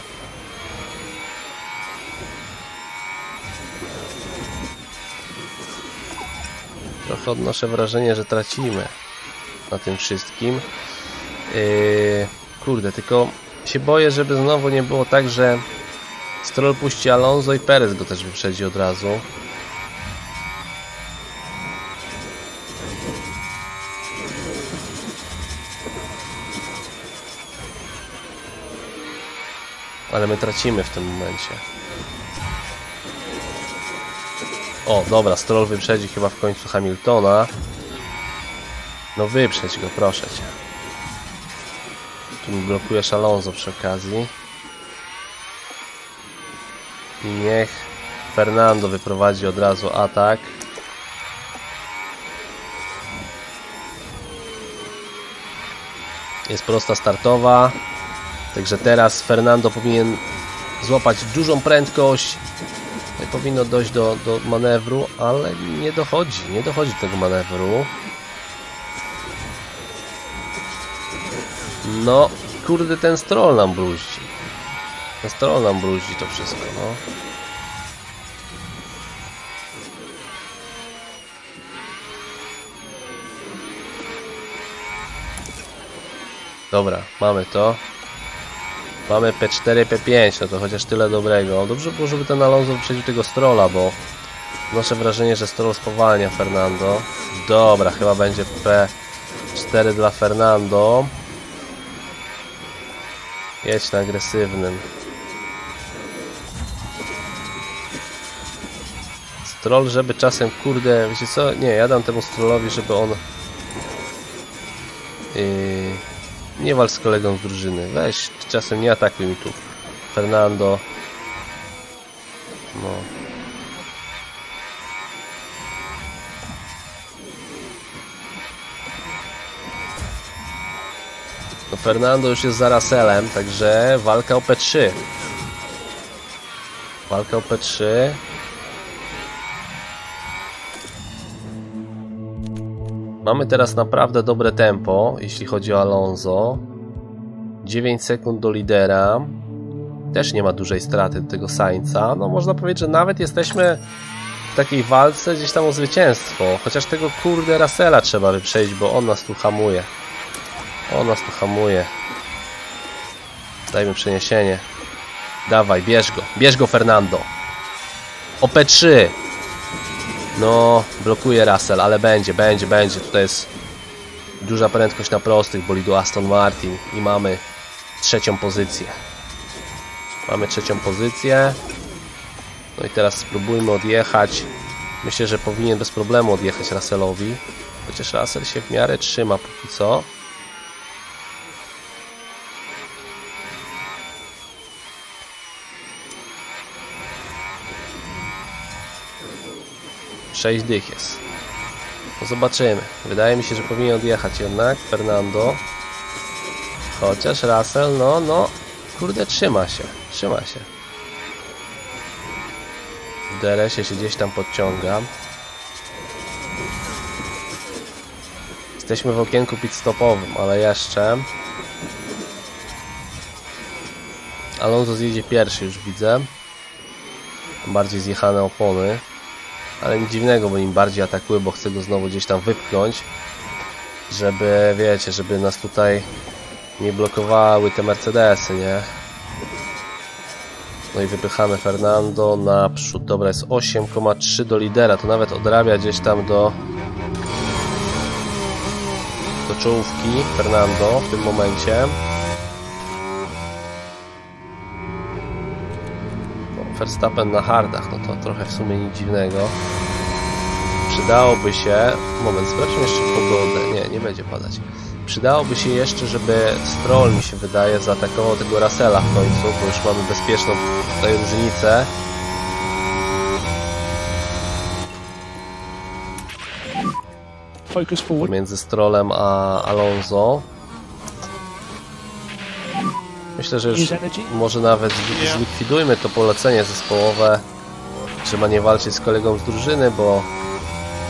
Trochę odnoszę wrażenie, że tracimy na tym wszystkim. Yy, kurde, tylko się boję, żeby znowu nie było tak, że Stroll puści Alonso i Perez go też wyprzedzi od razu. Ale my tracimy w tym momencie. O, dobra, Stroll wyprzedzi chyba w końcu Hamiltona. No wyprzedź go, proszę cię. Tu mi blokujesz Alonso przy okazji. Niech Fernando wyprowadzi od razu atak. Jest prosta startowa. Także teraz Fernando powinien złapać dużą prędkość. No powinno dojść do, do manewru, ale nie dochodzi. Nie dochodzi do tego manewru. No, kurde, ten stroll nam bruździ. Ten stroll nam bruździ to wszystko, no. Dobra, mamy to. Mamy P4, P5, no to chociaż tyle dobrego. Dobrze było, żeby ten Alonso wyprzedził tego Strolla, bo noszę wrażenie, że Stroll spowalnia Fernando. Dobra, chyba będzie P4 dla Fernando. Jedź na agresywnym. Stroll, żeby czasem, kurde, wiecie co? Nie, ja dam temu Strollowi, żeby on... Yy, nie walcz z kolegą z drużyny. Weź, czasem nie atakuj mi tu. Fernando. No. Fernando już jest za Russellem, także walka o P3. Walka o P3. Mamy teraz naprawdę dobre tempo, jeśli chodzi o Alonso. 9 sekund do lidera. Też nie ma dużej straty tego Sainza. No można powiedzieć, że nawet jesteśmy w takiej walce gdzieś tam o zwycięstwo. Chociaż tego kurde Russella trzeba wyprzedzić, bo on nas tu hamuje. On nas tu hamuje. Dajmy przeniesienie. Dawaj, bierz go. Bierz go Fernando. O P3. No, blokuje Russell, ale będzie, będzie, będzie. Tutaj jest duża prędkość na prostych bolidu Aston Martin i mamy trzecią pozycję. Mamy trzecią pozycję. No i teraz spróbujmy odjechać. Myślę, że powinien bez problemu odjechać Russellowi. Chociaż Russell się w miarę trzyma póki co. Sześć dych jest. Zobaczymy. Wydaje mi się, że powinien odjechać jednak Fernando. Chociaż Russell, no, no, kurde, trzyma się, trzyma się. W DRS-ie się gdzieś tam podciągam. Jesteśmy w okienku pit-stopowym, ale jeszcze... Alonso zjedzie pierwszy, już widzę. Bardziej zjechane opony. Ale nic dziwnego, bo im bardziej atakuje, bo chcę go znowu gdzieś tam wypchnąć. Żeby, wiecie, żeby nas tutaj nie blokowały te Mercedesy, nie? No i wypychamy Fernando naprzód. Dobra, jest 8,3 do lidera. To nawet odrabia gdzieś tam do do czołówki Fernando w tym momencie. Verstappen na hardach, no to trochę w sumie nic dziwnego. Przydałoby się... Moment, sprawdźmy jeszcze pogodę. Nie, nie będzie padać. Przydałoby się jeszcze, żeby Stroll, mi się wydaje, zaatakował tego Russella w końcu, bo już mamy bezpieczną tutaj różnicę. Pomiędzy Strollem a Alonso. Myślę, że już może nawet zlikwidujmy to polecenie zespołowe, że ma nie walczyć z kolegą z drużyny, bo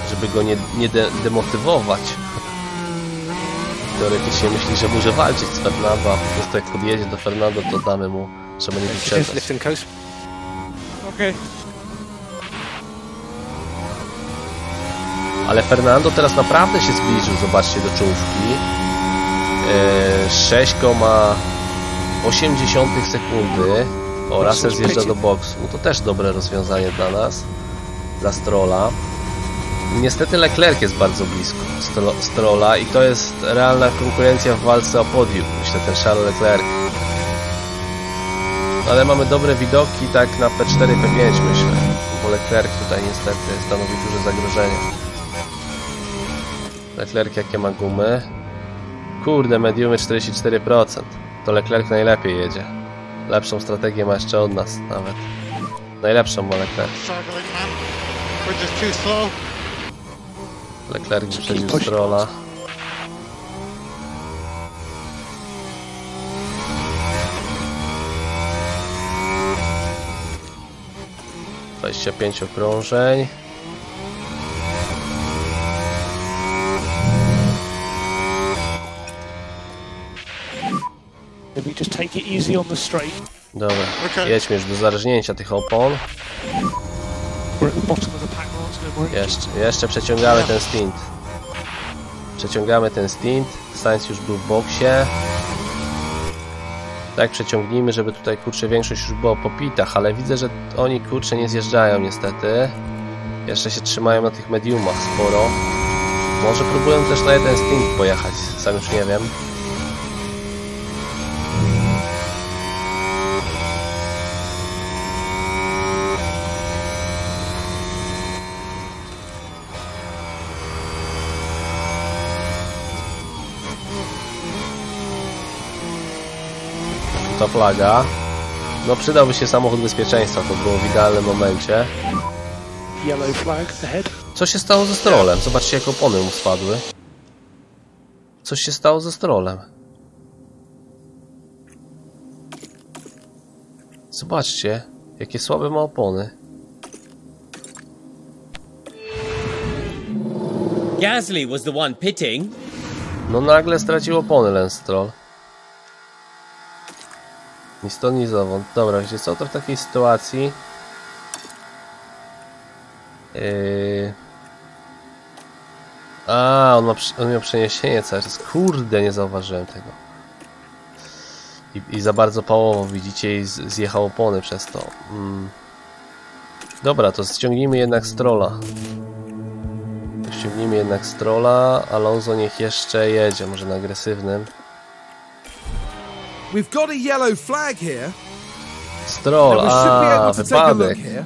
żeby go nie, nie de demotywować. Teoretycznie myśli, że może walczyć z Fernando, a po prostu jak podjedzie do Fernando, to damy mu, że będzie wyprzedzać. Okay. Ale Fernando teraz naprawdę się zbliżył, zobaczcie, do czołówki. Eee, 6,5 0,8 sekundy. O, Russell zjeżdża do boksu. To też dobre rozwiązanie dla nas. Dla Strola. Niestety Leclerc jest bardzo blisko Strola i to jest realna konkurencja w walce o podium. Myślę ten Charles Leclerc. Ale mamy dobre widoki tak na P4, P5 myślę. Bo Leclerc tutaj niestety stanowi duże zagrożenie. Leclerc jakie ma gumy? Kurde, mediumy 44%. To Leclerc najlepiej jedzie. Lepszą strategię ma jeszcze od nas nawet. Najlepszą ma Leclerc. Leclerc wyprzedził. Strolla. Dwadzieścia pięć okrążeń. Maybe just take it easy on the straight. Dobra, Okej. jedźmy już do zarżnięcia tych opon. We're at the bottom of the pack, Lance. No worries. Jeszcze, jeszcze przeciągamy ten stint. Przeciągamy ten stint. Sainz już był w boksie. Tak przeciągnijmy, żeby tutaj kurczę większość już była po pitach, ale widzę, że oni kurczę nie zjeżdżają niestety. Jeszcze się trzymają na tych mediumach sporo. Może próbują też na jeden stint pojechać, sam już nie wiem. Flaga. No przydałby się samochód bezpieczeństwa, to było w idealnym momencie. Yellow flag ahead. Co się stało ze strolem? Zobaczcie jak opony mu spadły. Coś się stało ze strolem. Zobaczcie, jakie słabe ma opony. Gasly was the one pitting. No nagle stracił opony Lance Stroll. Ni stąd, ni zowąd. Dobra, wiecie co, to w takiej sytuacji... Yy... A, on, ma, on miał przeniesienie cały czas. Kurde, nie zauważyłem tego. I, i za bardzo pałowo, widzicie, i zjechał opony przez to. Mm. Dobra, to ściągnijmy jednak Strolla. Ściągnijmy jednak Strolla. Alonso niech jeszcze jedzie, może na agresywnym. We've got a yellow flag here. Stroll, and we should be a able to take a look wypadek. here.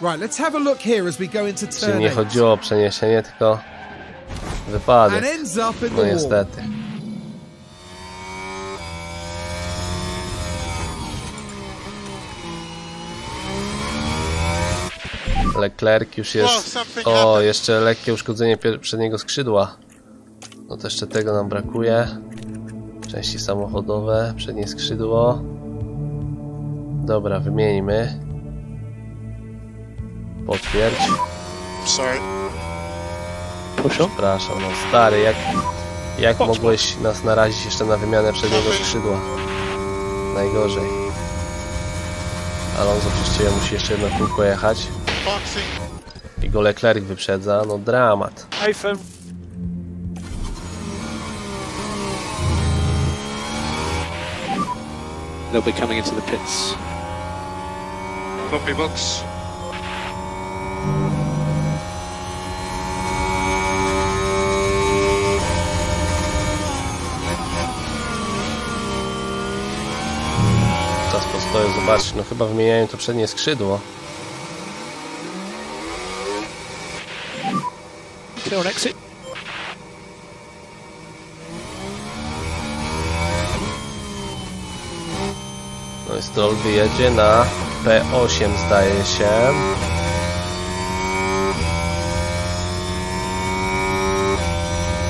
Right, let's have a look here as we go into Czyli turn nie eight. chodziło o przeniesienie, tylko And wypadek. ends up in No the wall. niestety. Leclerc już jest... something O, jeszcze lekkie uszkodzenie pier- przedniego skrzydła. No to jeszcze tego nam brakuje. Części samochodowe, przednie skrzydło. Dobra, wymieńmy. Potwierdź. Sorry. Przepraszam, no stary, jak, jak Chodź, mogłeś nas narazić jeszcze na wymianę przedniego skrzydła? Najgorzej. Alonso przecież musi jeszcze jedno kółko jechać i go Leclerc wyprzedza, no dramat. They'll be coming into the pits. Copy box. Czas postoju, zobaczcie, no chyba wymieniają to przednie skrzydło. Clear on exit. No i Stroll wyjedzie na P8 zdaje się.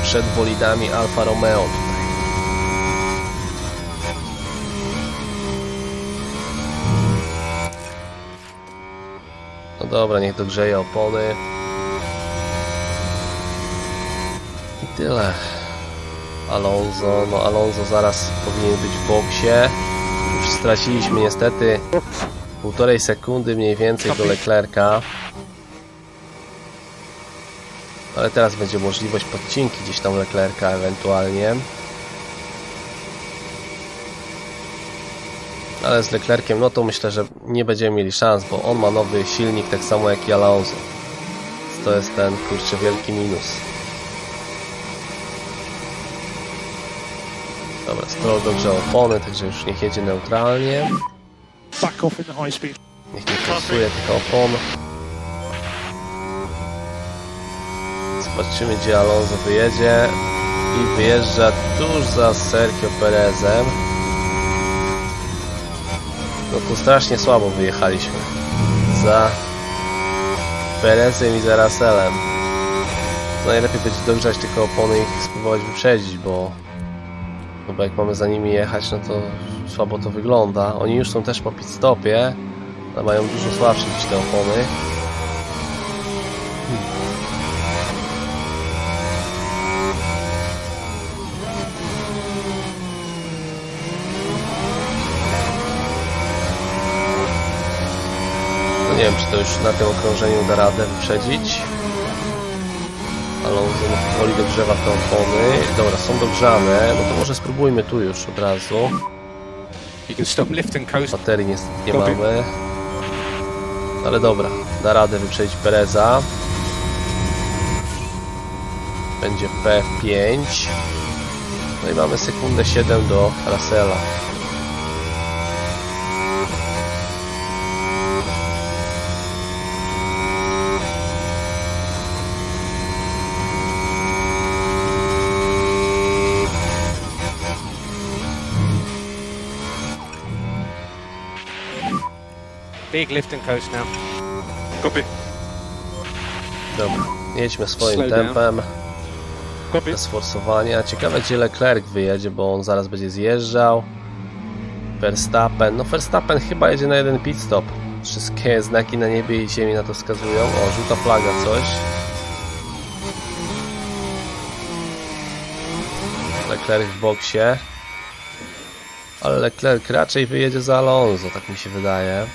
Przed bolidami Alfa Romeo tutaj. No dobra, niech dogrzeje opony. I tyle. Alonso, no Alonso zaraz powinien być w boksie. Już straciliśmy niestety półtorej sekundy mniej więcej do Leclerca. Ale teraz będzie możliwość podcinki gdzieś tam Leclerca ewentualnie. Ale z Leclerciem, no to myślę, że nie będziemy mieli szans, bo on ma nowy silnik tak samo jak i Alonso. Więc to jest ten, kurczę, wielki minus. Dobra, Stroll dobrze opony, także już niech jedzie neutralnie. Back off in the high speed. Niech nie forsuje tych opon. Zobaczymy gdzie Alonso wyjedzie. I wyjeżdża tuż za Sergio Perezem. No tu strasznie słabo wyjechaliśmy. Za Perezem i za Russellem. Najlepiej będzie dogrzać tylko opony i spróbować wyprzedzić, bo bo jak mamy za nimi jechać, no to słabo to wygląda. Oni już są też po pit stopie, ale mają dużo słabsze niż te opony. No nie wiem, czy to już na tym okrążeniu da radę wyprzedzić. Alonso no, powoli dogrzewa te opony. Dobra, są dogrzane. No to może spróbujmy tu już od razu. Baterii niestety nie mamy. Ale dobra, da radę wyprzedzić Pereza. Będzie P5. No i mamy sekundę 7 do Russella. Big lift and coast now. Copy. Dobra, jedźmy swoim Slow down. tempem. Copy. bez forsowania. Ciekawe gdzie Leclerc wyjedzie, bo on zaraz będzie zjeżdżał. Verstappen, no Verstappen chyba jedzie na jeden pit stop. Wszystkie znaki na niebie i ziemi na to wskazują. O, żółta flaga, coś. Leclerc w boksie. Ale Leclerc raczej wyjedzie za Alonso, tak mi się wydaje.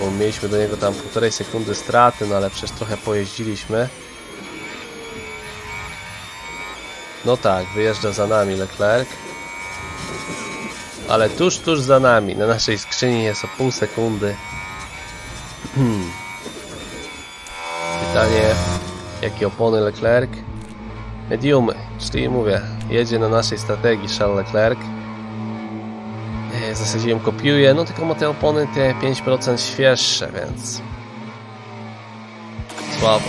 Bo mieliśmy do niego tam półtorej sekundy straty, no ale przecież trochę pojeździliśmy. No tak, wyjeżdża za nami Leclerc. Ale tuż, tuż za nami. Na naszej skrzyni jest o pół sekundy. Pytanie, jakie opony Leclerc? Mediumy, czyli mówię, jedzie na naszej strategii Charles Leclerc. Zasadziłem kopiuję, no tylko ma te opony te 5% świeższe, więc słabo.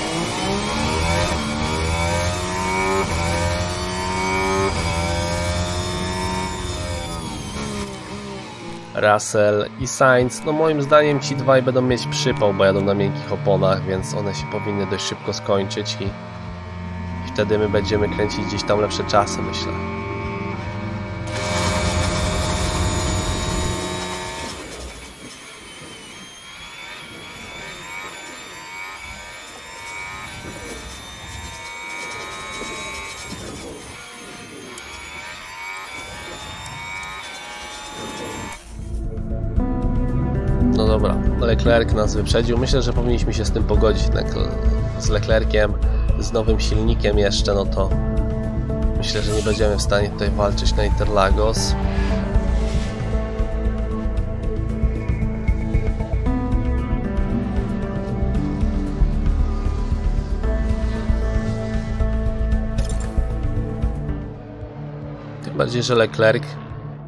Russell i Sainz, no moim zdaniem ci dwaj będą mieć przypał, bo jadą na miękkich oponach, więc one się powinny dość szybko skończyć i, i wtedy my będziemy kręcić gdzieś tam lepsze czasy, myślę. Nas wyprzedził. Myślę, że powinniśmy się z tym pogodzić z Leclerciem, z nowym silnikiem jeszcze, no to myślę, że nie będziemy w stanie tutaj walczyć na Interlagos. Tym bardziej, że Leclerc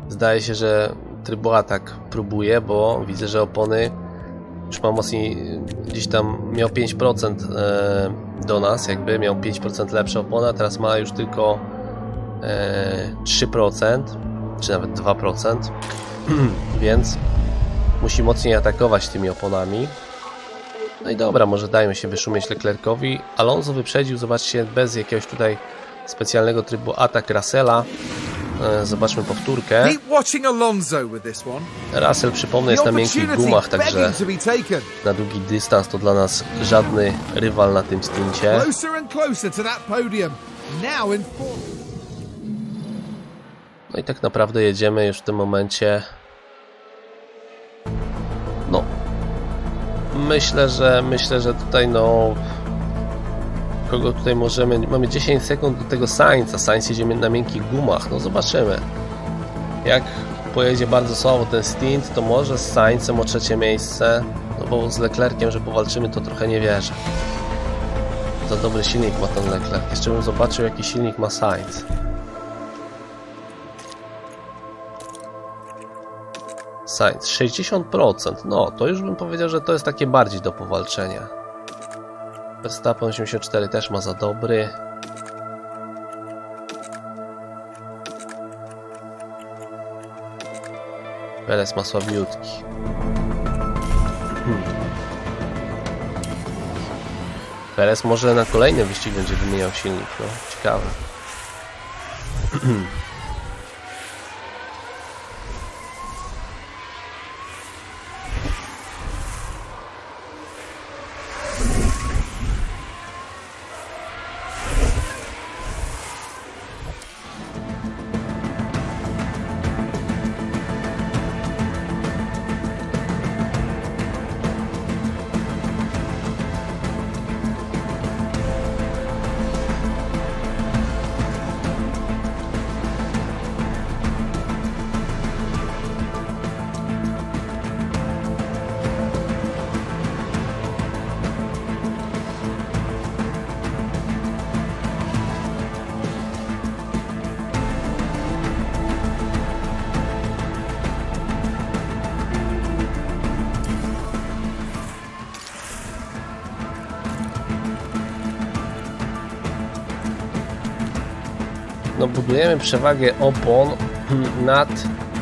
zdaje się, że trybu atak próbuje, bo widzę, że opony już ma mocniej, gdzieś tam miał 5% e, do nas, jakby miał 5% lepsze opona, teraz ma już tylko e, 3%, czy nawet 2%, więc musi mocniej atakować tymi oponami. No i dobra, może dajmy się wyszumieć Leclercowi. Alonso wyprzedził, zobaczcie, bez jakiegoś tutaj specjalnego trybu atak Russella. E, Zobaczmy powtórkę. Russell, przypomnę, jest na miękkich gumach, także na długi dystans to dla nas żadny rywal na tym stincie. No i tak naprawdę jedziemy już w tym momencie. No. Myślę, że myślę, że tutaj no kogo tutaj możemy. Mamy 10 sekund do tego Sainza. Sainz jedzie na miękkich gumach. No zobaczymy. Jak pojedzie bardzo słabo ten stint, to może z Sainzem o trzecie miejsce. No bo z Leclerciem, że powalczymy, to trochę nie wierzę. Za dobry silnik ma ten Leclerc. Jeszcze bym zobaczył, jaki silnik ma Sainz. Sainz 60%. No, to już bym powiedział, że to jest takie bardziej do powalczenia. Verstappen 84 też ma za dobry. Perez ma słabiutki. Hmm. Perez może na kolejny wyścig będzie wymieniał silnik, no ciekawe. budujemy przewagę opon nad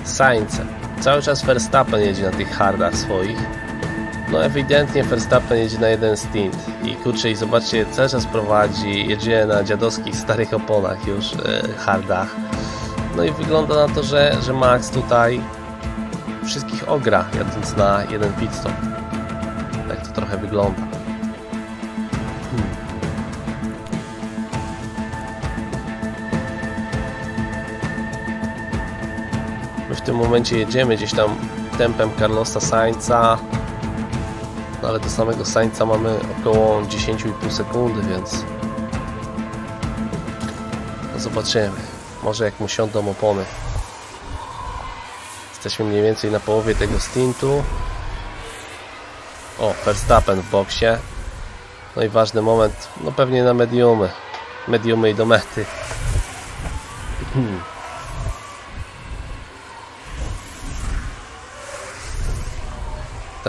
Sainzem. Cały czas Verstappen jedzie na tych hardach swoich. No ewidentnie Verstappen jedzie na jeden stint i kurczę i zobaczcie, cały czas prowadzi, jedzie na dziadowskich starych oponach już, e, hardach. No i wygląda na to, że, że Max tutaj wszystkich ogra, jadąc na jeden pit stop. Tak to trochę wygląda. Momencie jedziemy gdzieś tam tempem Carlosa Sainza. No ale do samego Sainza mamy około 10,5 sekundy, więc zobaczymy. Może jak mu siądą opony. Jesteśmy mniej więcej na połowie tego stintu. O, Verstappen w boksie. No i ważny moment, no pewnie na mediumy. Mediumy i do mety.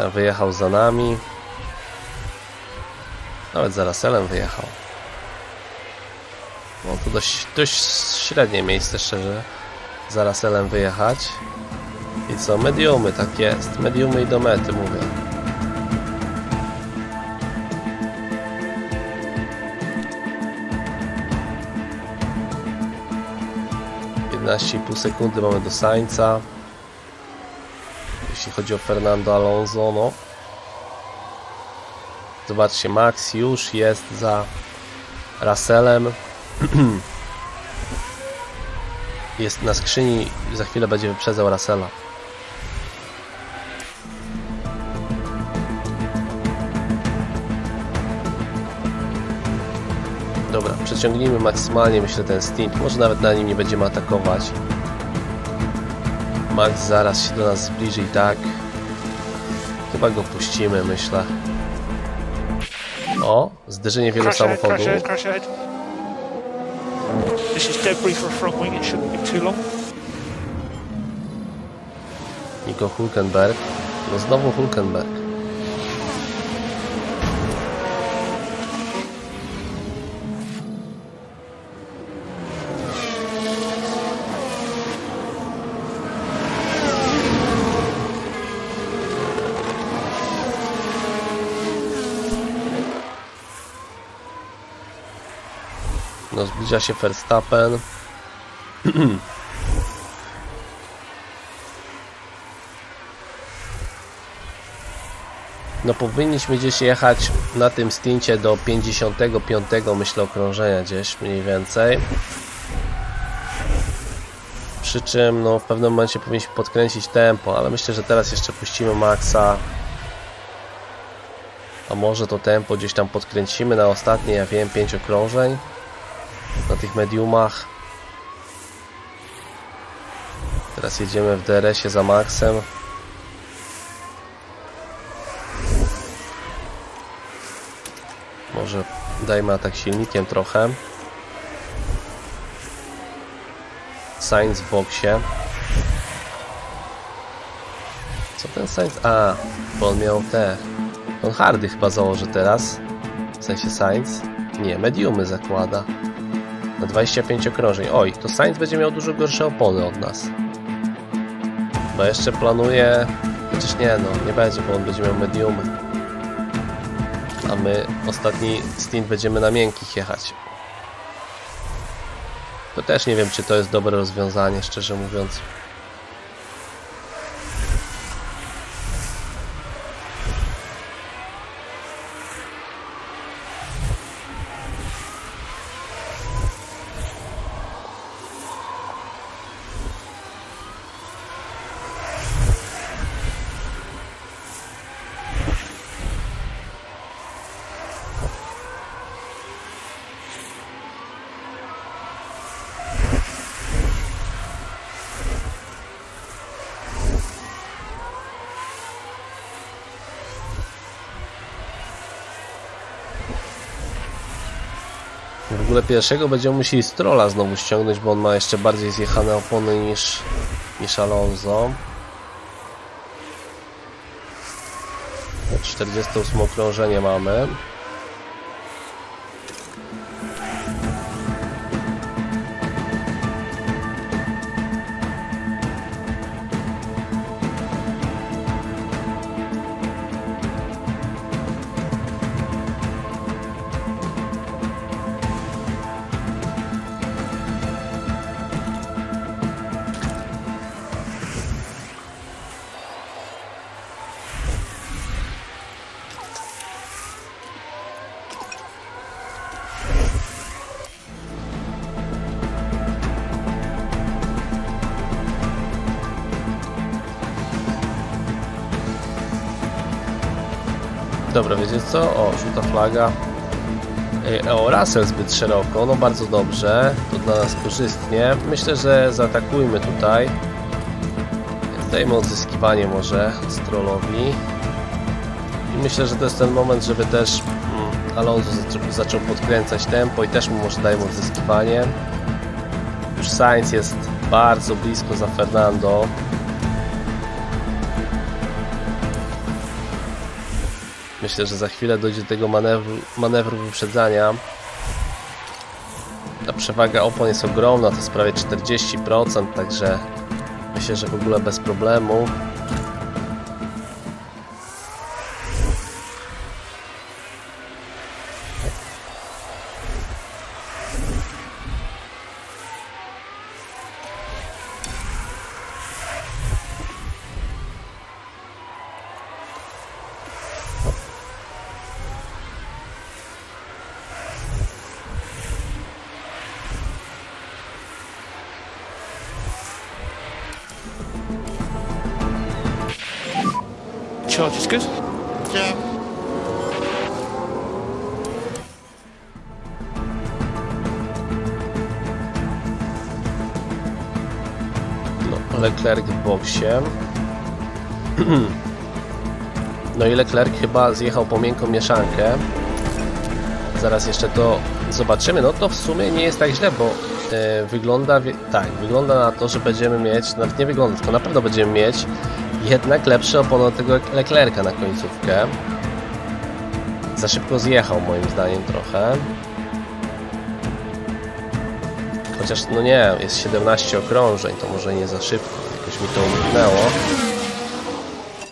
Wyjechał za nami. Nawet za Russellem wyjechał. No to dość, dość średnie miejsce, szczerze. Za Russellem wyjechać. I co? Mediumy, tak jest. Mediumy i do mety, mówię. pół sekundy mamy do Sańca. Jeśli chodzi o Fernando Alonso, no. Zobaczcie, Max już jest za Russellem. jest na skrzyni i za chwilę będzie wyprzedzał Russella. Dobra, przeciągnijmy maksymalnie, myślę, ten stint. Może nawet na nim nie będziemy atakować. Max zaraz się do nas zbliży i tak. Chyba go puścimy, myślę. O, zderzenie wielu samochodów. Nico Hulkenberg. No znowu Hulkenberg. Zbliża się Verstappen. No powinniśmy gdzieś jechać na tym stincie do 55 myślę okrążenia gdzieś mniej więcej. Przy czym no w pewnym momencie powinniśmy podkręcić tempo, ale myślę, że teraz jeszcze puścimy Maxa. A może to tempo gdzieś tam podkręcimy na ostatnie, ja wiem, 5 okrążeń na tych mediumach. Teraz jedziemy w DRS-ie za Maxem. Może dajmy atak silnikiem trochę. Sainz w boksie. Co ten Sainz? A, bo on miał te... On hardy chyba założy teraz. W sensie Sainz. Nie, mediumy zakłada. Na 25 okrążeń. Oj, to Sainz będzie miał dużo gorsze opony od nas. Bo jeszcze planuje... Chociaż nie, no, nie będzie, bo on będzie miał mediumy a my ostatni stint będziemy na miękkich jechać. To też nie wiem, czy to jest dobre rozwiązanie, szczerze mówiąc. W ogóle pierwszego będziemy musieli Strolla znowu ściągnąć, bo on ma jeszcze bardziej zjechane opony niż, niż Alonso. 48 okrążenie mamy. Flaga. Ej, O, zbyt szeroko, no bardzo dobrze. To dla nas korzystnie. Myślę, że zaatakujmy tutaj. Dajmy odzyskiwanie może Strollowi. I myślę, że to jest ten moment, żeby też mm, Alonso zaczął, zaczął podkręcać tempo i też mu może dajmy odzyskiwanie. Już Sainz jest bardzo blisko za Fernando. Myślę, że za chwilę dojdzie do tego manewru, manewru wyprzedzania. Ta przewaga opon jest ogromna, to jest prawie 40%, także myślę, że w ogóle bez problemu. No i Leclerc chyba zjechał po miękką mieszankę. Zaraz jeszcze to zobaczymy. No to w sumie nie jest tak źle, bo e, wygląda, tak, wygląda na to, że będziemy mieć, nawet nie wygląda, tylko na pewno będziemy mieć jednak lepsze opony tego Leclerca na końcówkę. Za szybko zjechał moim zdaniem trochę. Chociaż, no nie, jest 17 okrążeń, to może nie za szybko. Jakoś mi to umknęło.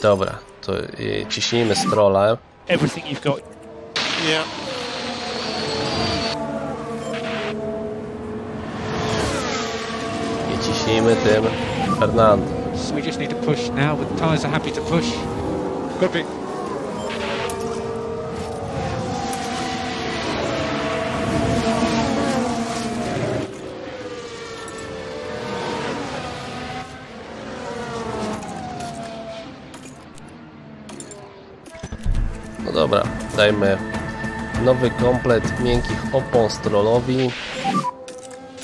Dobra, to y, ciśnijmy strola. Everything you've got. Yeah. I ciśnijmy tym Fernando. So we just need to push now. The tyres are happy to push. Copy. No dobra, dajmy nowy komplet miękkich opon strolowi.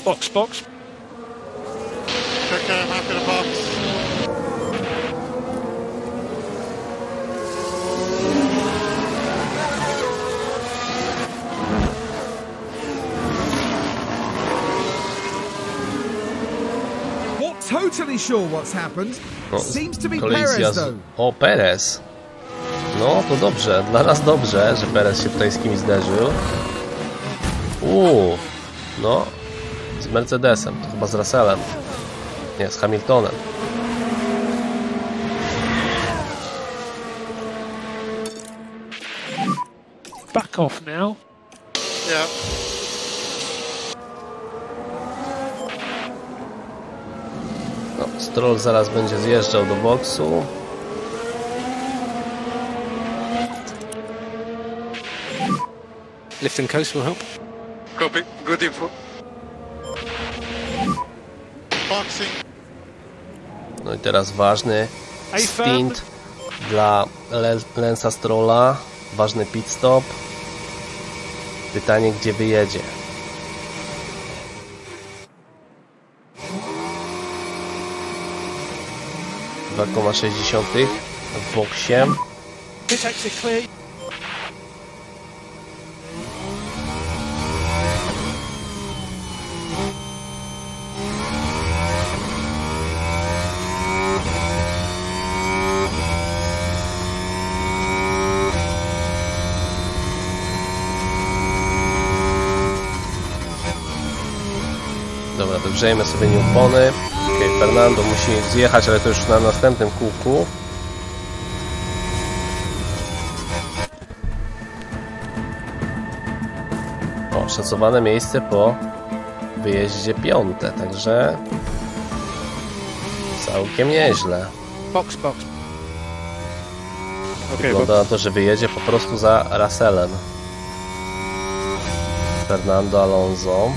Box, box. To box. Not totally sure what's happened. No, Seems to be Perez though. O, Perez. No, to dobrze. Dla nas dobrze, że Perez się tutaj z kimś zderzył. Uuu. No. Z Mercedesem. To chyba z Russellem. Nie, z Hamiltonem. Back off now. Yeah. No, Stroll zaraz będzie zjeżdżał do boksu. Lift and coast will help. Copy. Good info. Boxing. No i teraz ważny stint dla Le Lensa Strolla. Ważny pit stop. Pytanie, gdzie wyjedzie. Dwa koma sześćdziesiątych w boksie. Dogrzejmy sobie nie opony. Okay, Fernando musi zjechać, ale to już na następnym kółku. O, szacowane miejsce po wyjeździe piąte, także całkiem nieźle. Box, box. Okay, Wygląda na to, że wyjedzie po prostu za Russellem. Fernando Alonso.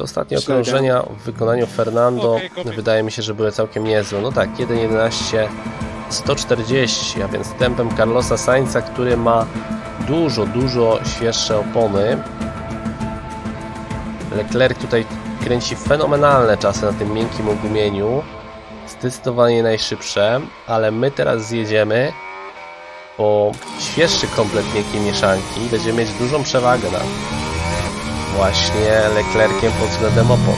Te ostatnie okrążenia w wykonaniu Fernando kopię. wydaje mi się, że były całkiem niezłe. No tak, 1.11 140, a więc tempem Carlosa Sainza, który ma dużo, dużo świeższe opony. Leclerc tutaj kręci fenomenalne czasy na tym miękkim ogumieniu. Zdecydowanie najszybsze, ale my teraz zjedziemy po świeższy komplet miękkiej mieszanki i będziemy mieć dużą przewagę nad właśnie Leclerciem pod względem opon.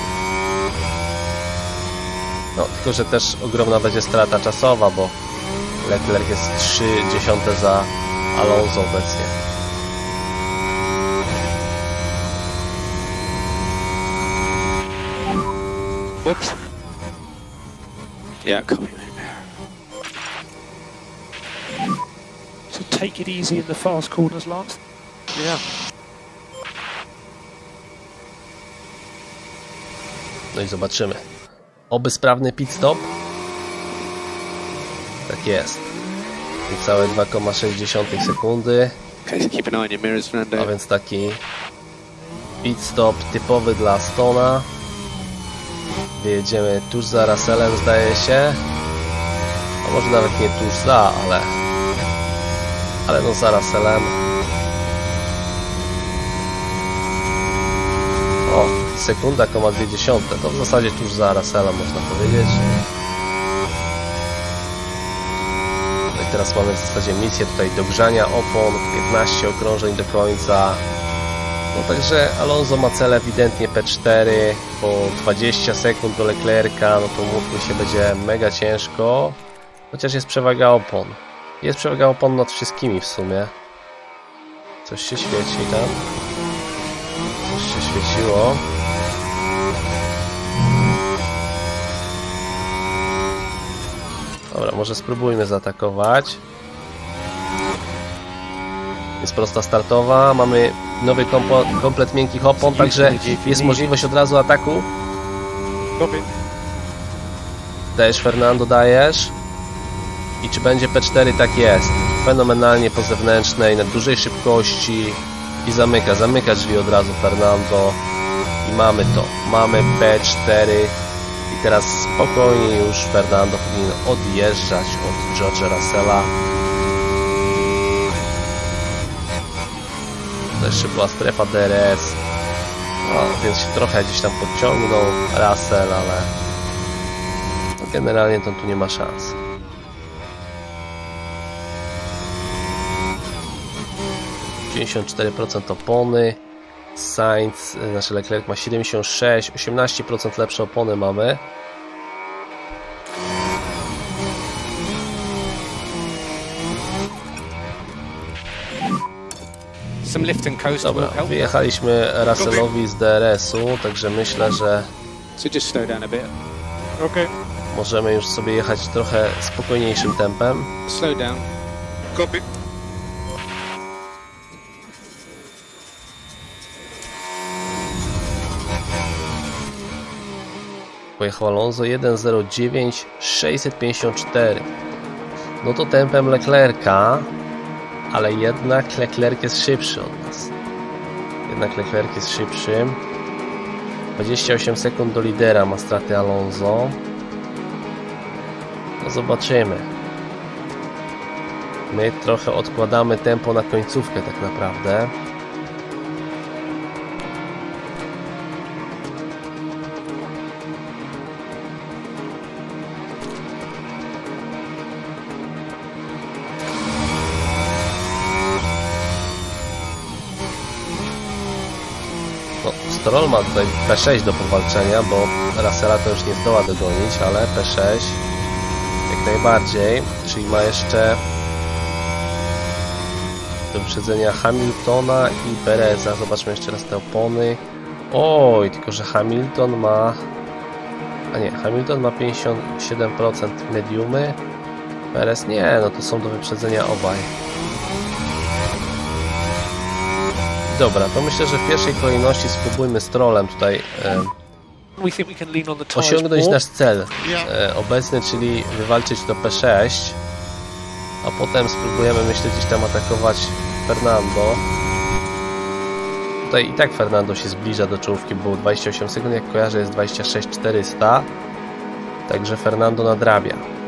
No, tylko że też ogromna będzie strata czasowa, bo Leclerc jest 3 dziesiąte za Alonso obecnie. Whoops. Yeah, copy. So take it easy in the fast corners, Lance. Yeah. No i zobaczymy. Oby sprawny pit stop. Tak jest. Niecałe 2,6 sekundy. A więc taki pit stop typowy dla Stona. Wyjedziemy tuż za Russellem, zdaje się. A może nawet nie tuż za, ale... Ale no za Russellem. O, sekunda, koma dwie dziesiąte. To w zasadzie tuż za Russellem, można powiedzieć. No i teraz mamy w zasadzie misję tutaj dogrzania opon, 15 okrążeń do końca. No także Alonso ma cel ewidentnie P4 po 20 sekund do Leclerca, no to mówmy się będzie mega ciężko. Chociaż jest przewaga opon. Jest przewaga opon nad wszystkimi w sumie. Coś się świeci tam. Się świeciło. Dobra, może spróbujmy zaatakować. Jest prosta startowa, mamy nowy kompo, komplet miękkich opon, także jest możliwość od razu ataku. Dajesz Fernando, dajesz. I czy będzie P4? Tak jest. Fenomenalnie po zewnętrznej, na dużej szybkości. I zamyka, zamyka drzwi od razu Fernando. I mamy to. Mamy P4. I teraz spokojnie już Fernando powinien odjeżdżać od George'a Russella. To jeszcze była strefa DRS. No, więc się trochę gdzieś tam podciągnął Russell, ale no, generalnie to tu nie ma szans. Procent opony. Sainz, nasz Leclerc ma 76, 18% lepsze opony mamy. Dobra, wyjechaliśmy Russellowi z DRS-u, także myślę, że możemy już sobie jechać trochę spokojniejszym tempem. Slow down. Copy. Pojechał Alonso 1.09 654. No to tempem Leclerca, ale jednak Leclerc jest szybszy od nas. Jednak Leclerc jest szybszy. 28 sekund do lidera ma straty Alonso. No zobaczymy. My trochę odkładamy tempo na końcówkę tak naprawdę. Stroll ma tutaj P6 do powalczenia, bo Russella to już nie zdoła dogonić, ale P6 jak najbardziej, czyli ma jeszcze do wyprzedzenia Hamiltona i Pereza. Zobaczmy jeszcze raz te opony. Oj, tylko że Hamilton ma... A nie, Hamilton ma 57% mediumy. Perez nie, no to są do wyprzedzenia obaj. Dobra, to myślę, że w pierwszej kolejności spróbujmy z trolem tutaj e, osiągnąć nasz cel e, obecny, czyli wywalczyć to P6, a potem spróbujemy, myślę, gdzieś tam atakować Fernando. Tutaj i tak Fernando się zbliża do czołówki, było 28 sekund, jak kojarzę jest 26 400, także Fernando nadrabia.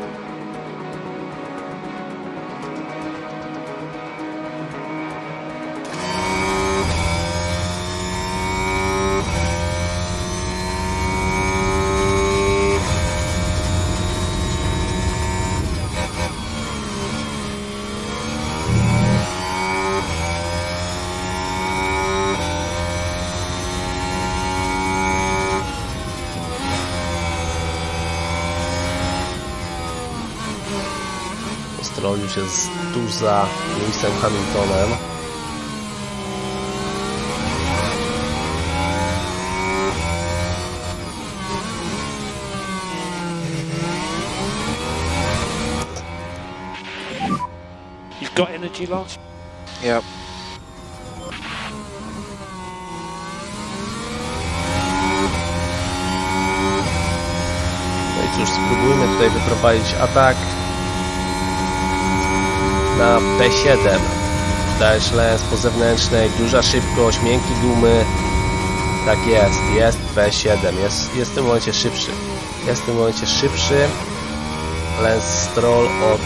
Już jest tuż za Lewisem Hamiltonem. You've got energy, Lance? Yeah. No i cóż, spróbujmy tutaj wyprowadzić atak na P7. Dajesz lens po zewnętrznej, duża szybkość, miękkie gumy. Tak jest, jest P7, jest, jest w tym momencie szybszy. Jest w tym momencie szybszy Lance Stroll od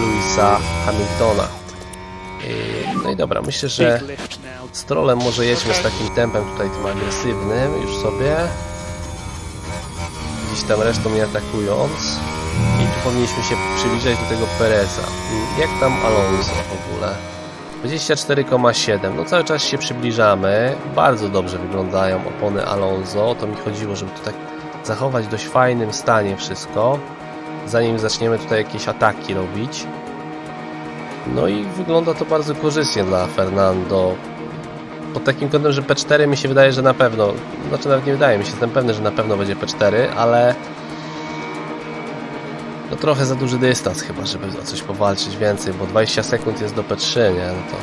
Louisa Hamiltona. No i dobra, myślę, że. Strollem może jedźmy z takim tempem tutaj tym agresywnym już sobie. Gdzieś tam resztą nie atakując. I tu powinniśmy się przybliżać do tego Pereza. Jak tam Alonso w ogóle? 24,7. No cały czas się przybliżamy. Bardzo dobrze wyglądają opony Alonso. O to mi chodziło, żeby to tak zachować w dość fajnym stanie wszystko. Zanim zaczniemy tutaj jakieś ataki robić. No i wygląda to bardzo korzystnie dla Fernando. Pod takim kątem, że P4 mi się wydaje, że na pewno, znaczy nawet nie wydaje mi się, jestem pewny, że na pewno będzie P4, ale no trochę za duży dystans chyba, żeby o coś powalczyć więcej, bo 20 sekund jest do P3, nie? No to...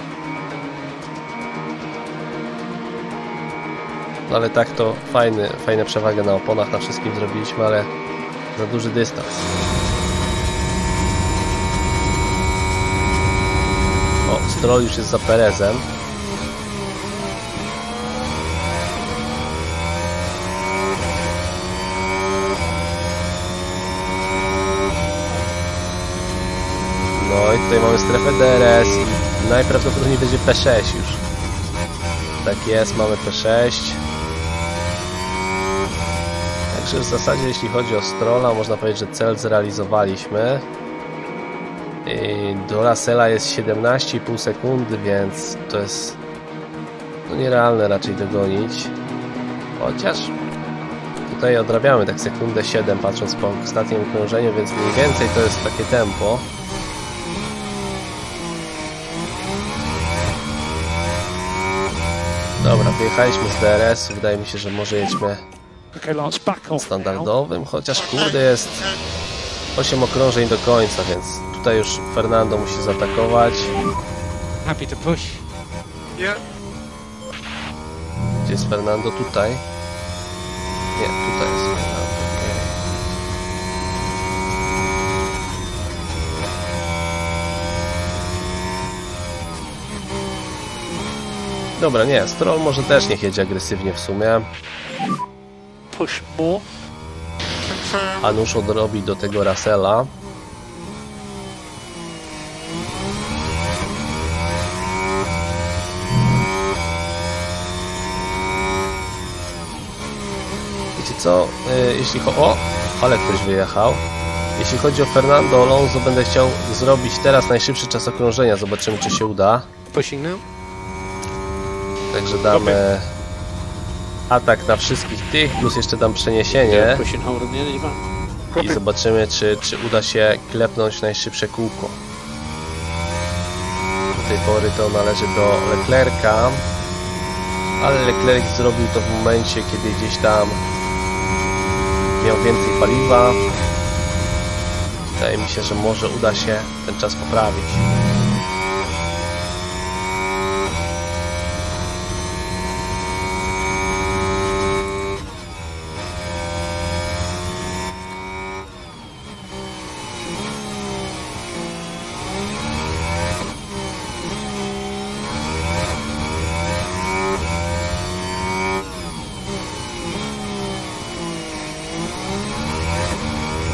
No ale tak to fajny, fajne przewagę na oponach na wszystkim zrobiliśmy, ale za duży dystans. O, Stroll już jest za Perezem. No i tutaj mamy strefę DRS i najprawdopodobniej będzie P6 już. Tak jest, mamy P6. Także w zasadzie jeśli chodzi o Strolla, można powiedzieć, że cel zrealizowaliśmy. I do Russella jest 17,5 sekundy, więc to jest no nierealne raczej dogonić. Chociaż tutaj odrabiamy tak sekundę 7 patrząc po ostatnim krążeniu, więc mniej więcej to jest takie tempo. Dobra, wyjechaliśmy z DRS, wydaje mi się, że może jedźmy standardowym, chociaż kurde jest 8 okrążeń do końca, więc tutaj już Fernando musi zaatakować. Happy to push. Yeah. Gdzie jest Fernando? Tutaj. Nie, tutaj jest Dobra, nie, Stroll może też niech jedzie agresywnie w sumie. Push. Confirm. a nóż odrobi do tego Russella. Wiecie co? Y, Jeśli chodzi... O! Ale ktoś wyjechał. Jeśli chodzi o Fernando Alonso, będę chciał zrobić teraz najszybszy czas okrążenia. Zobaczymy, czy się uda. Pushing now. Także damy atak na wszystkich tych, plus jeszcze dam przeniesienie. I zobaczymy, czy, czy uda się klepnąć najszybsze kółko. Do tej pory to należy do Leclerca, ale Leclerc zrobił to w momencie, kiedy gdzieś tam miał więcej paliwa. Wydaje mi się, że może uda się ten czas poprawić.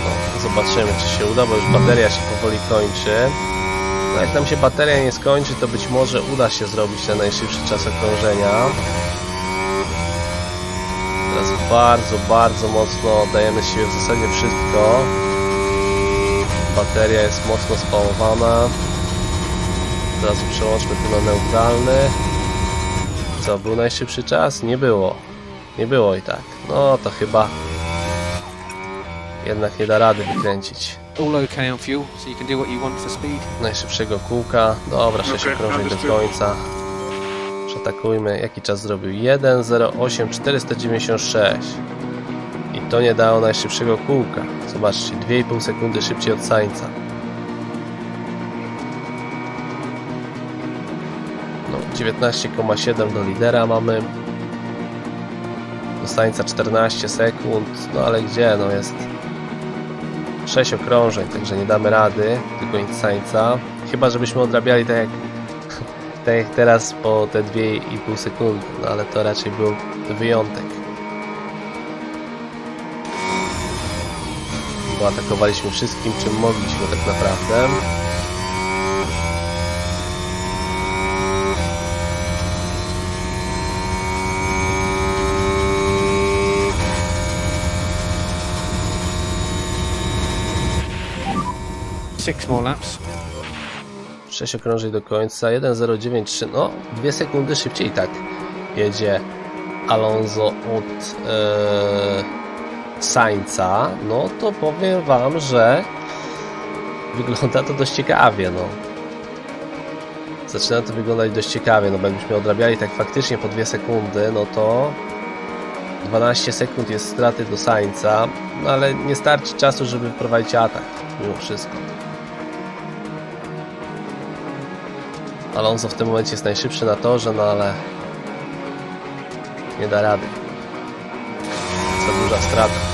No, zobaczymy, czy się uda, bo już bateria się powoli kończy. No, jak nam się bateria nie skończy, to być może uda się zrobić ten najszybszy czas okrążenia. Teraz bardzo, bardzo mocno dajemy z siebie w zasadzie wszystko. Bateria jest mocno spałowana. Teraz przełączmy to na neutralny. Co, był najszybszy czas? Nie było. Nie było i tak. No to chyba jednak nie da rady wykręcić All okay on fuel, so you can do what you want for speed. najszybszego kółka. Dobra, 6 Okej, okrążeń do końca. Przetakujmy. Jaki czas zrobił? 1.08 496. I to nie dało najszybszego kółka. Zobaczcie, 2,5 sekundy szybciej od Sainza. No, 19,7 do lidera mamy. Do Sainza 14 sekund. No ale gdzie? No jest 6 okrążeń, także nie damy rady dogonić Sainza. Chyba żebyśmy odrabiali tak jak tak jak teraz po te 2,5 sekundy, no ale to raczej był wyjątek. Bo atakowaliśmy wszystkim, czym mogliśmy tak naprawdę. Six more laps. 6 okrążeń do końca, 1.093, no 2 sekundy szybciej tak jedzie Alonso od e, Sainza, no to powiem Wam, że wygląda to dość ciekawie, no. Zaczyna to wyglądać dość ciekawie, no jakbyśmy odrabiali tak faktycznie po 2 sekundy, no to 12 sekund jest straty do Sainza, no ale nie starczy czasu, żeby wprowadzić atak, mimo wszystko. Alonso w tym momencie jest najszybszy na torze, no ale nie da rady. Za duża strata.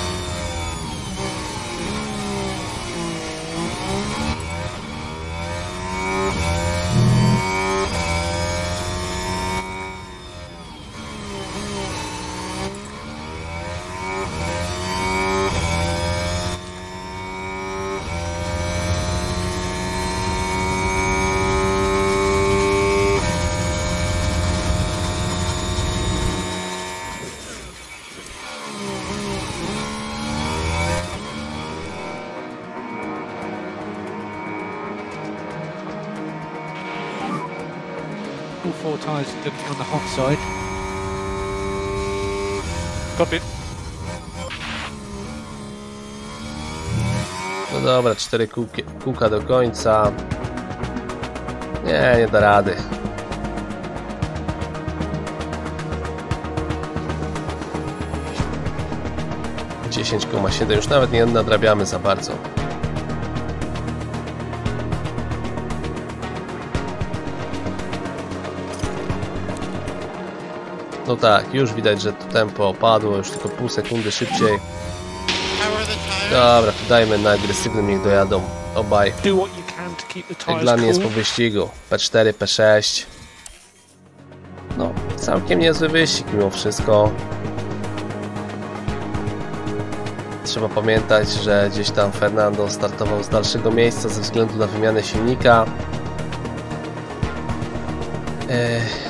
On the hot side. Copy. No dobra, cztery kółki, kółka do końca. Nie, nie da rady. Dziesięć koma siedem, już nawet nie nadrabiamy za bardzo. No tak, już widać, że to tempo opadło, już tylko pół sekundy szybciej. Dobra, to dajmy na agresywnym, niech dojadą obaj. Jak dla mnie jest po wyścigu. P4, P6. No, całkiem niezły wyścig mimo wszystko. Trzeba pamiętać, że gdzieś tam Fernando startował z dalszego miejsca ze względu na wymianę silnika. Ech.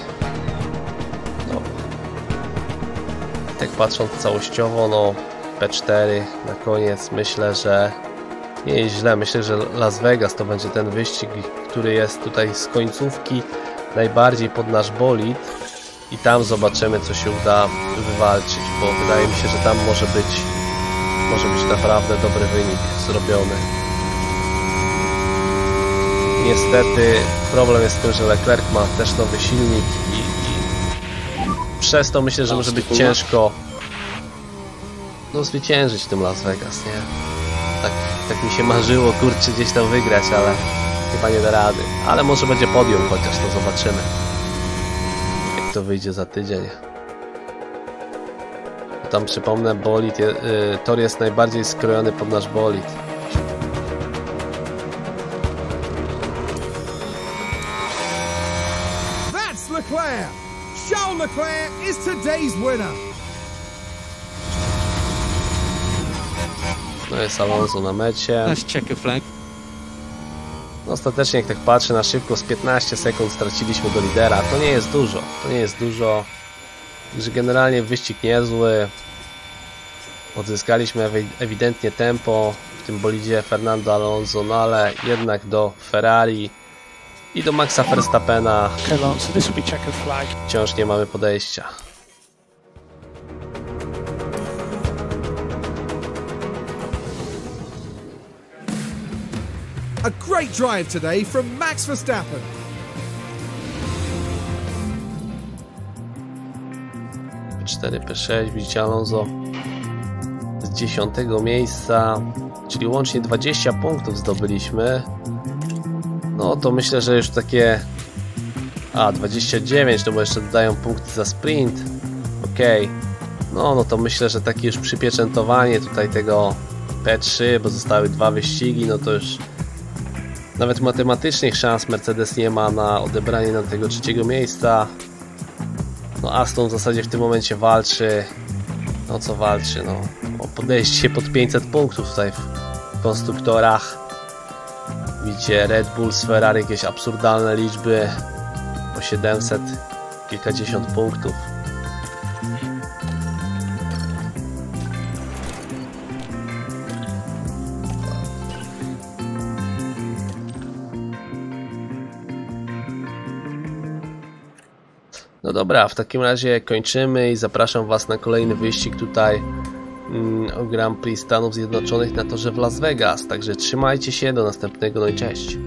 Patrząc całościowo, no P4 na koniec myślę, że nie jest źle. Myślę, że Las Vegas to będzie ten wyścig, który jest tutaj z końcówki najbardziej pod nasz bolid i tam zobaczymy, co się uda wywalczyć, bo wydaje mi się, że tam może być może być naprawdę dobry wynik zrobiony. Niestety problem jest w tym, że Leclerc ma też nowy silnik i, i przez to myślę, że może być ciężko no zwyciężyć tym Las Vegas, nie? Tak, tak mi się marzyło, kurczę, gdzieś tam wygrać, ale chyba nie da rady. Ale może będzie podium chociaż, to zobaczymy. Jak to wyjdzie za tydzień. Tam przypomnę, bolid, je, y, tor jest najbardziej skrojony pod nasz bolid. That's Leclerc. Charles Leclerc is today's winner. No jest Alonso na mecie. Checker flag. No ostatecznie jak tak patrzę na szybko, z 15 sekund straciliśmy do lidera. To nie jest dużo, to nie jest dużo. Także generalnie wyścig niezły. Odzyskaliśmy ewi- ewidentnie tempo w tym bolidzie Fernando Alonso, no ale jednak do Ferrari i do Maxa Verstappena wciąż nie mamy podejścia. A great drive today from Max Verstappen. P4, P6, widzicie Alonso z 10 miejsca, czyli łącznie 20 punktów zdobyliśmy. No to myślę, że już takie... A, 29, no bo jeszcze dodają punkty za sprint. Okej. No, no to myślę, że takie już przypieczętowanie tutaj tego P3, bo zostały dwa wyścigi, no to już Nawet matematycznych szans Mercedes nie ma na odebranie nam tego trzeciego miejsca. No Aston w zasadzie w tym momencie walczy. No co walczy, no. O podejście pod 500 punktów tutaj w konstruktorach. Widzicie, Red Bull z Ferrari jakieś absurdalne liczby. Po 700 kilkadziesiąt punktów. No dobra, w takim razie kończymy i zapraszam Was na kolejny wyścig tutaj mm, o Grand Prix Stanów Zjednoczonych na torze w Las Vegas. Także trzymajcie się, do następnego, no i cześć.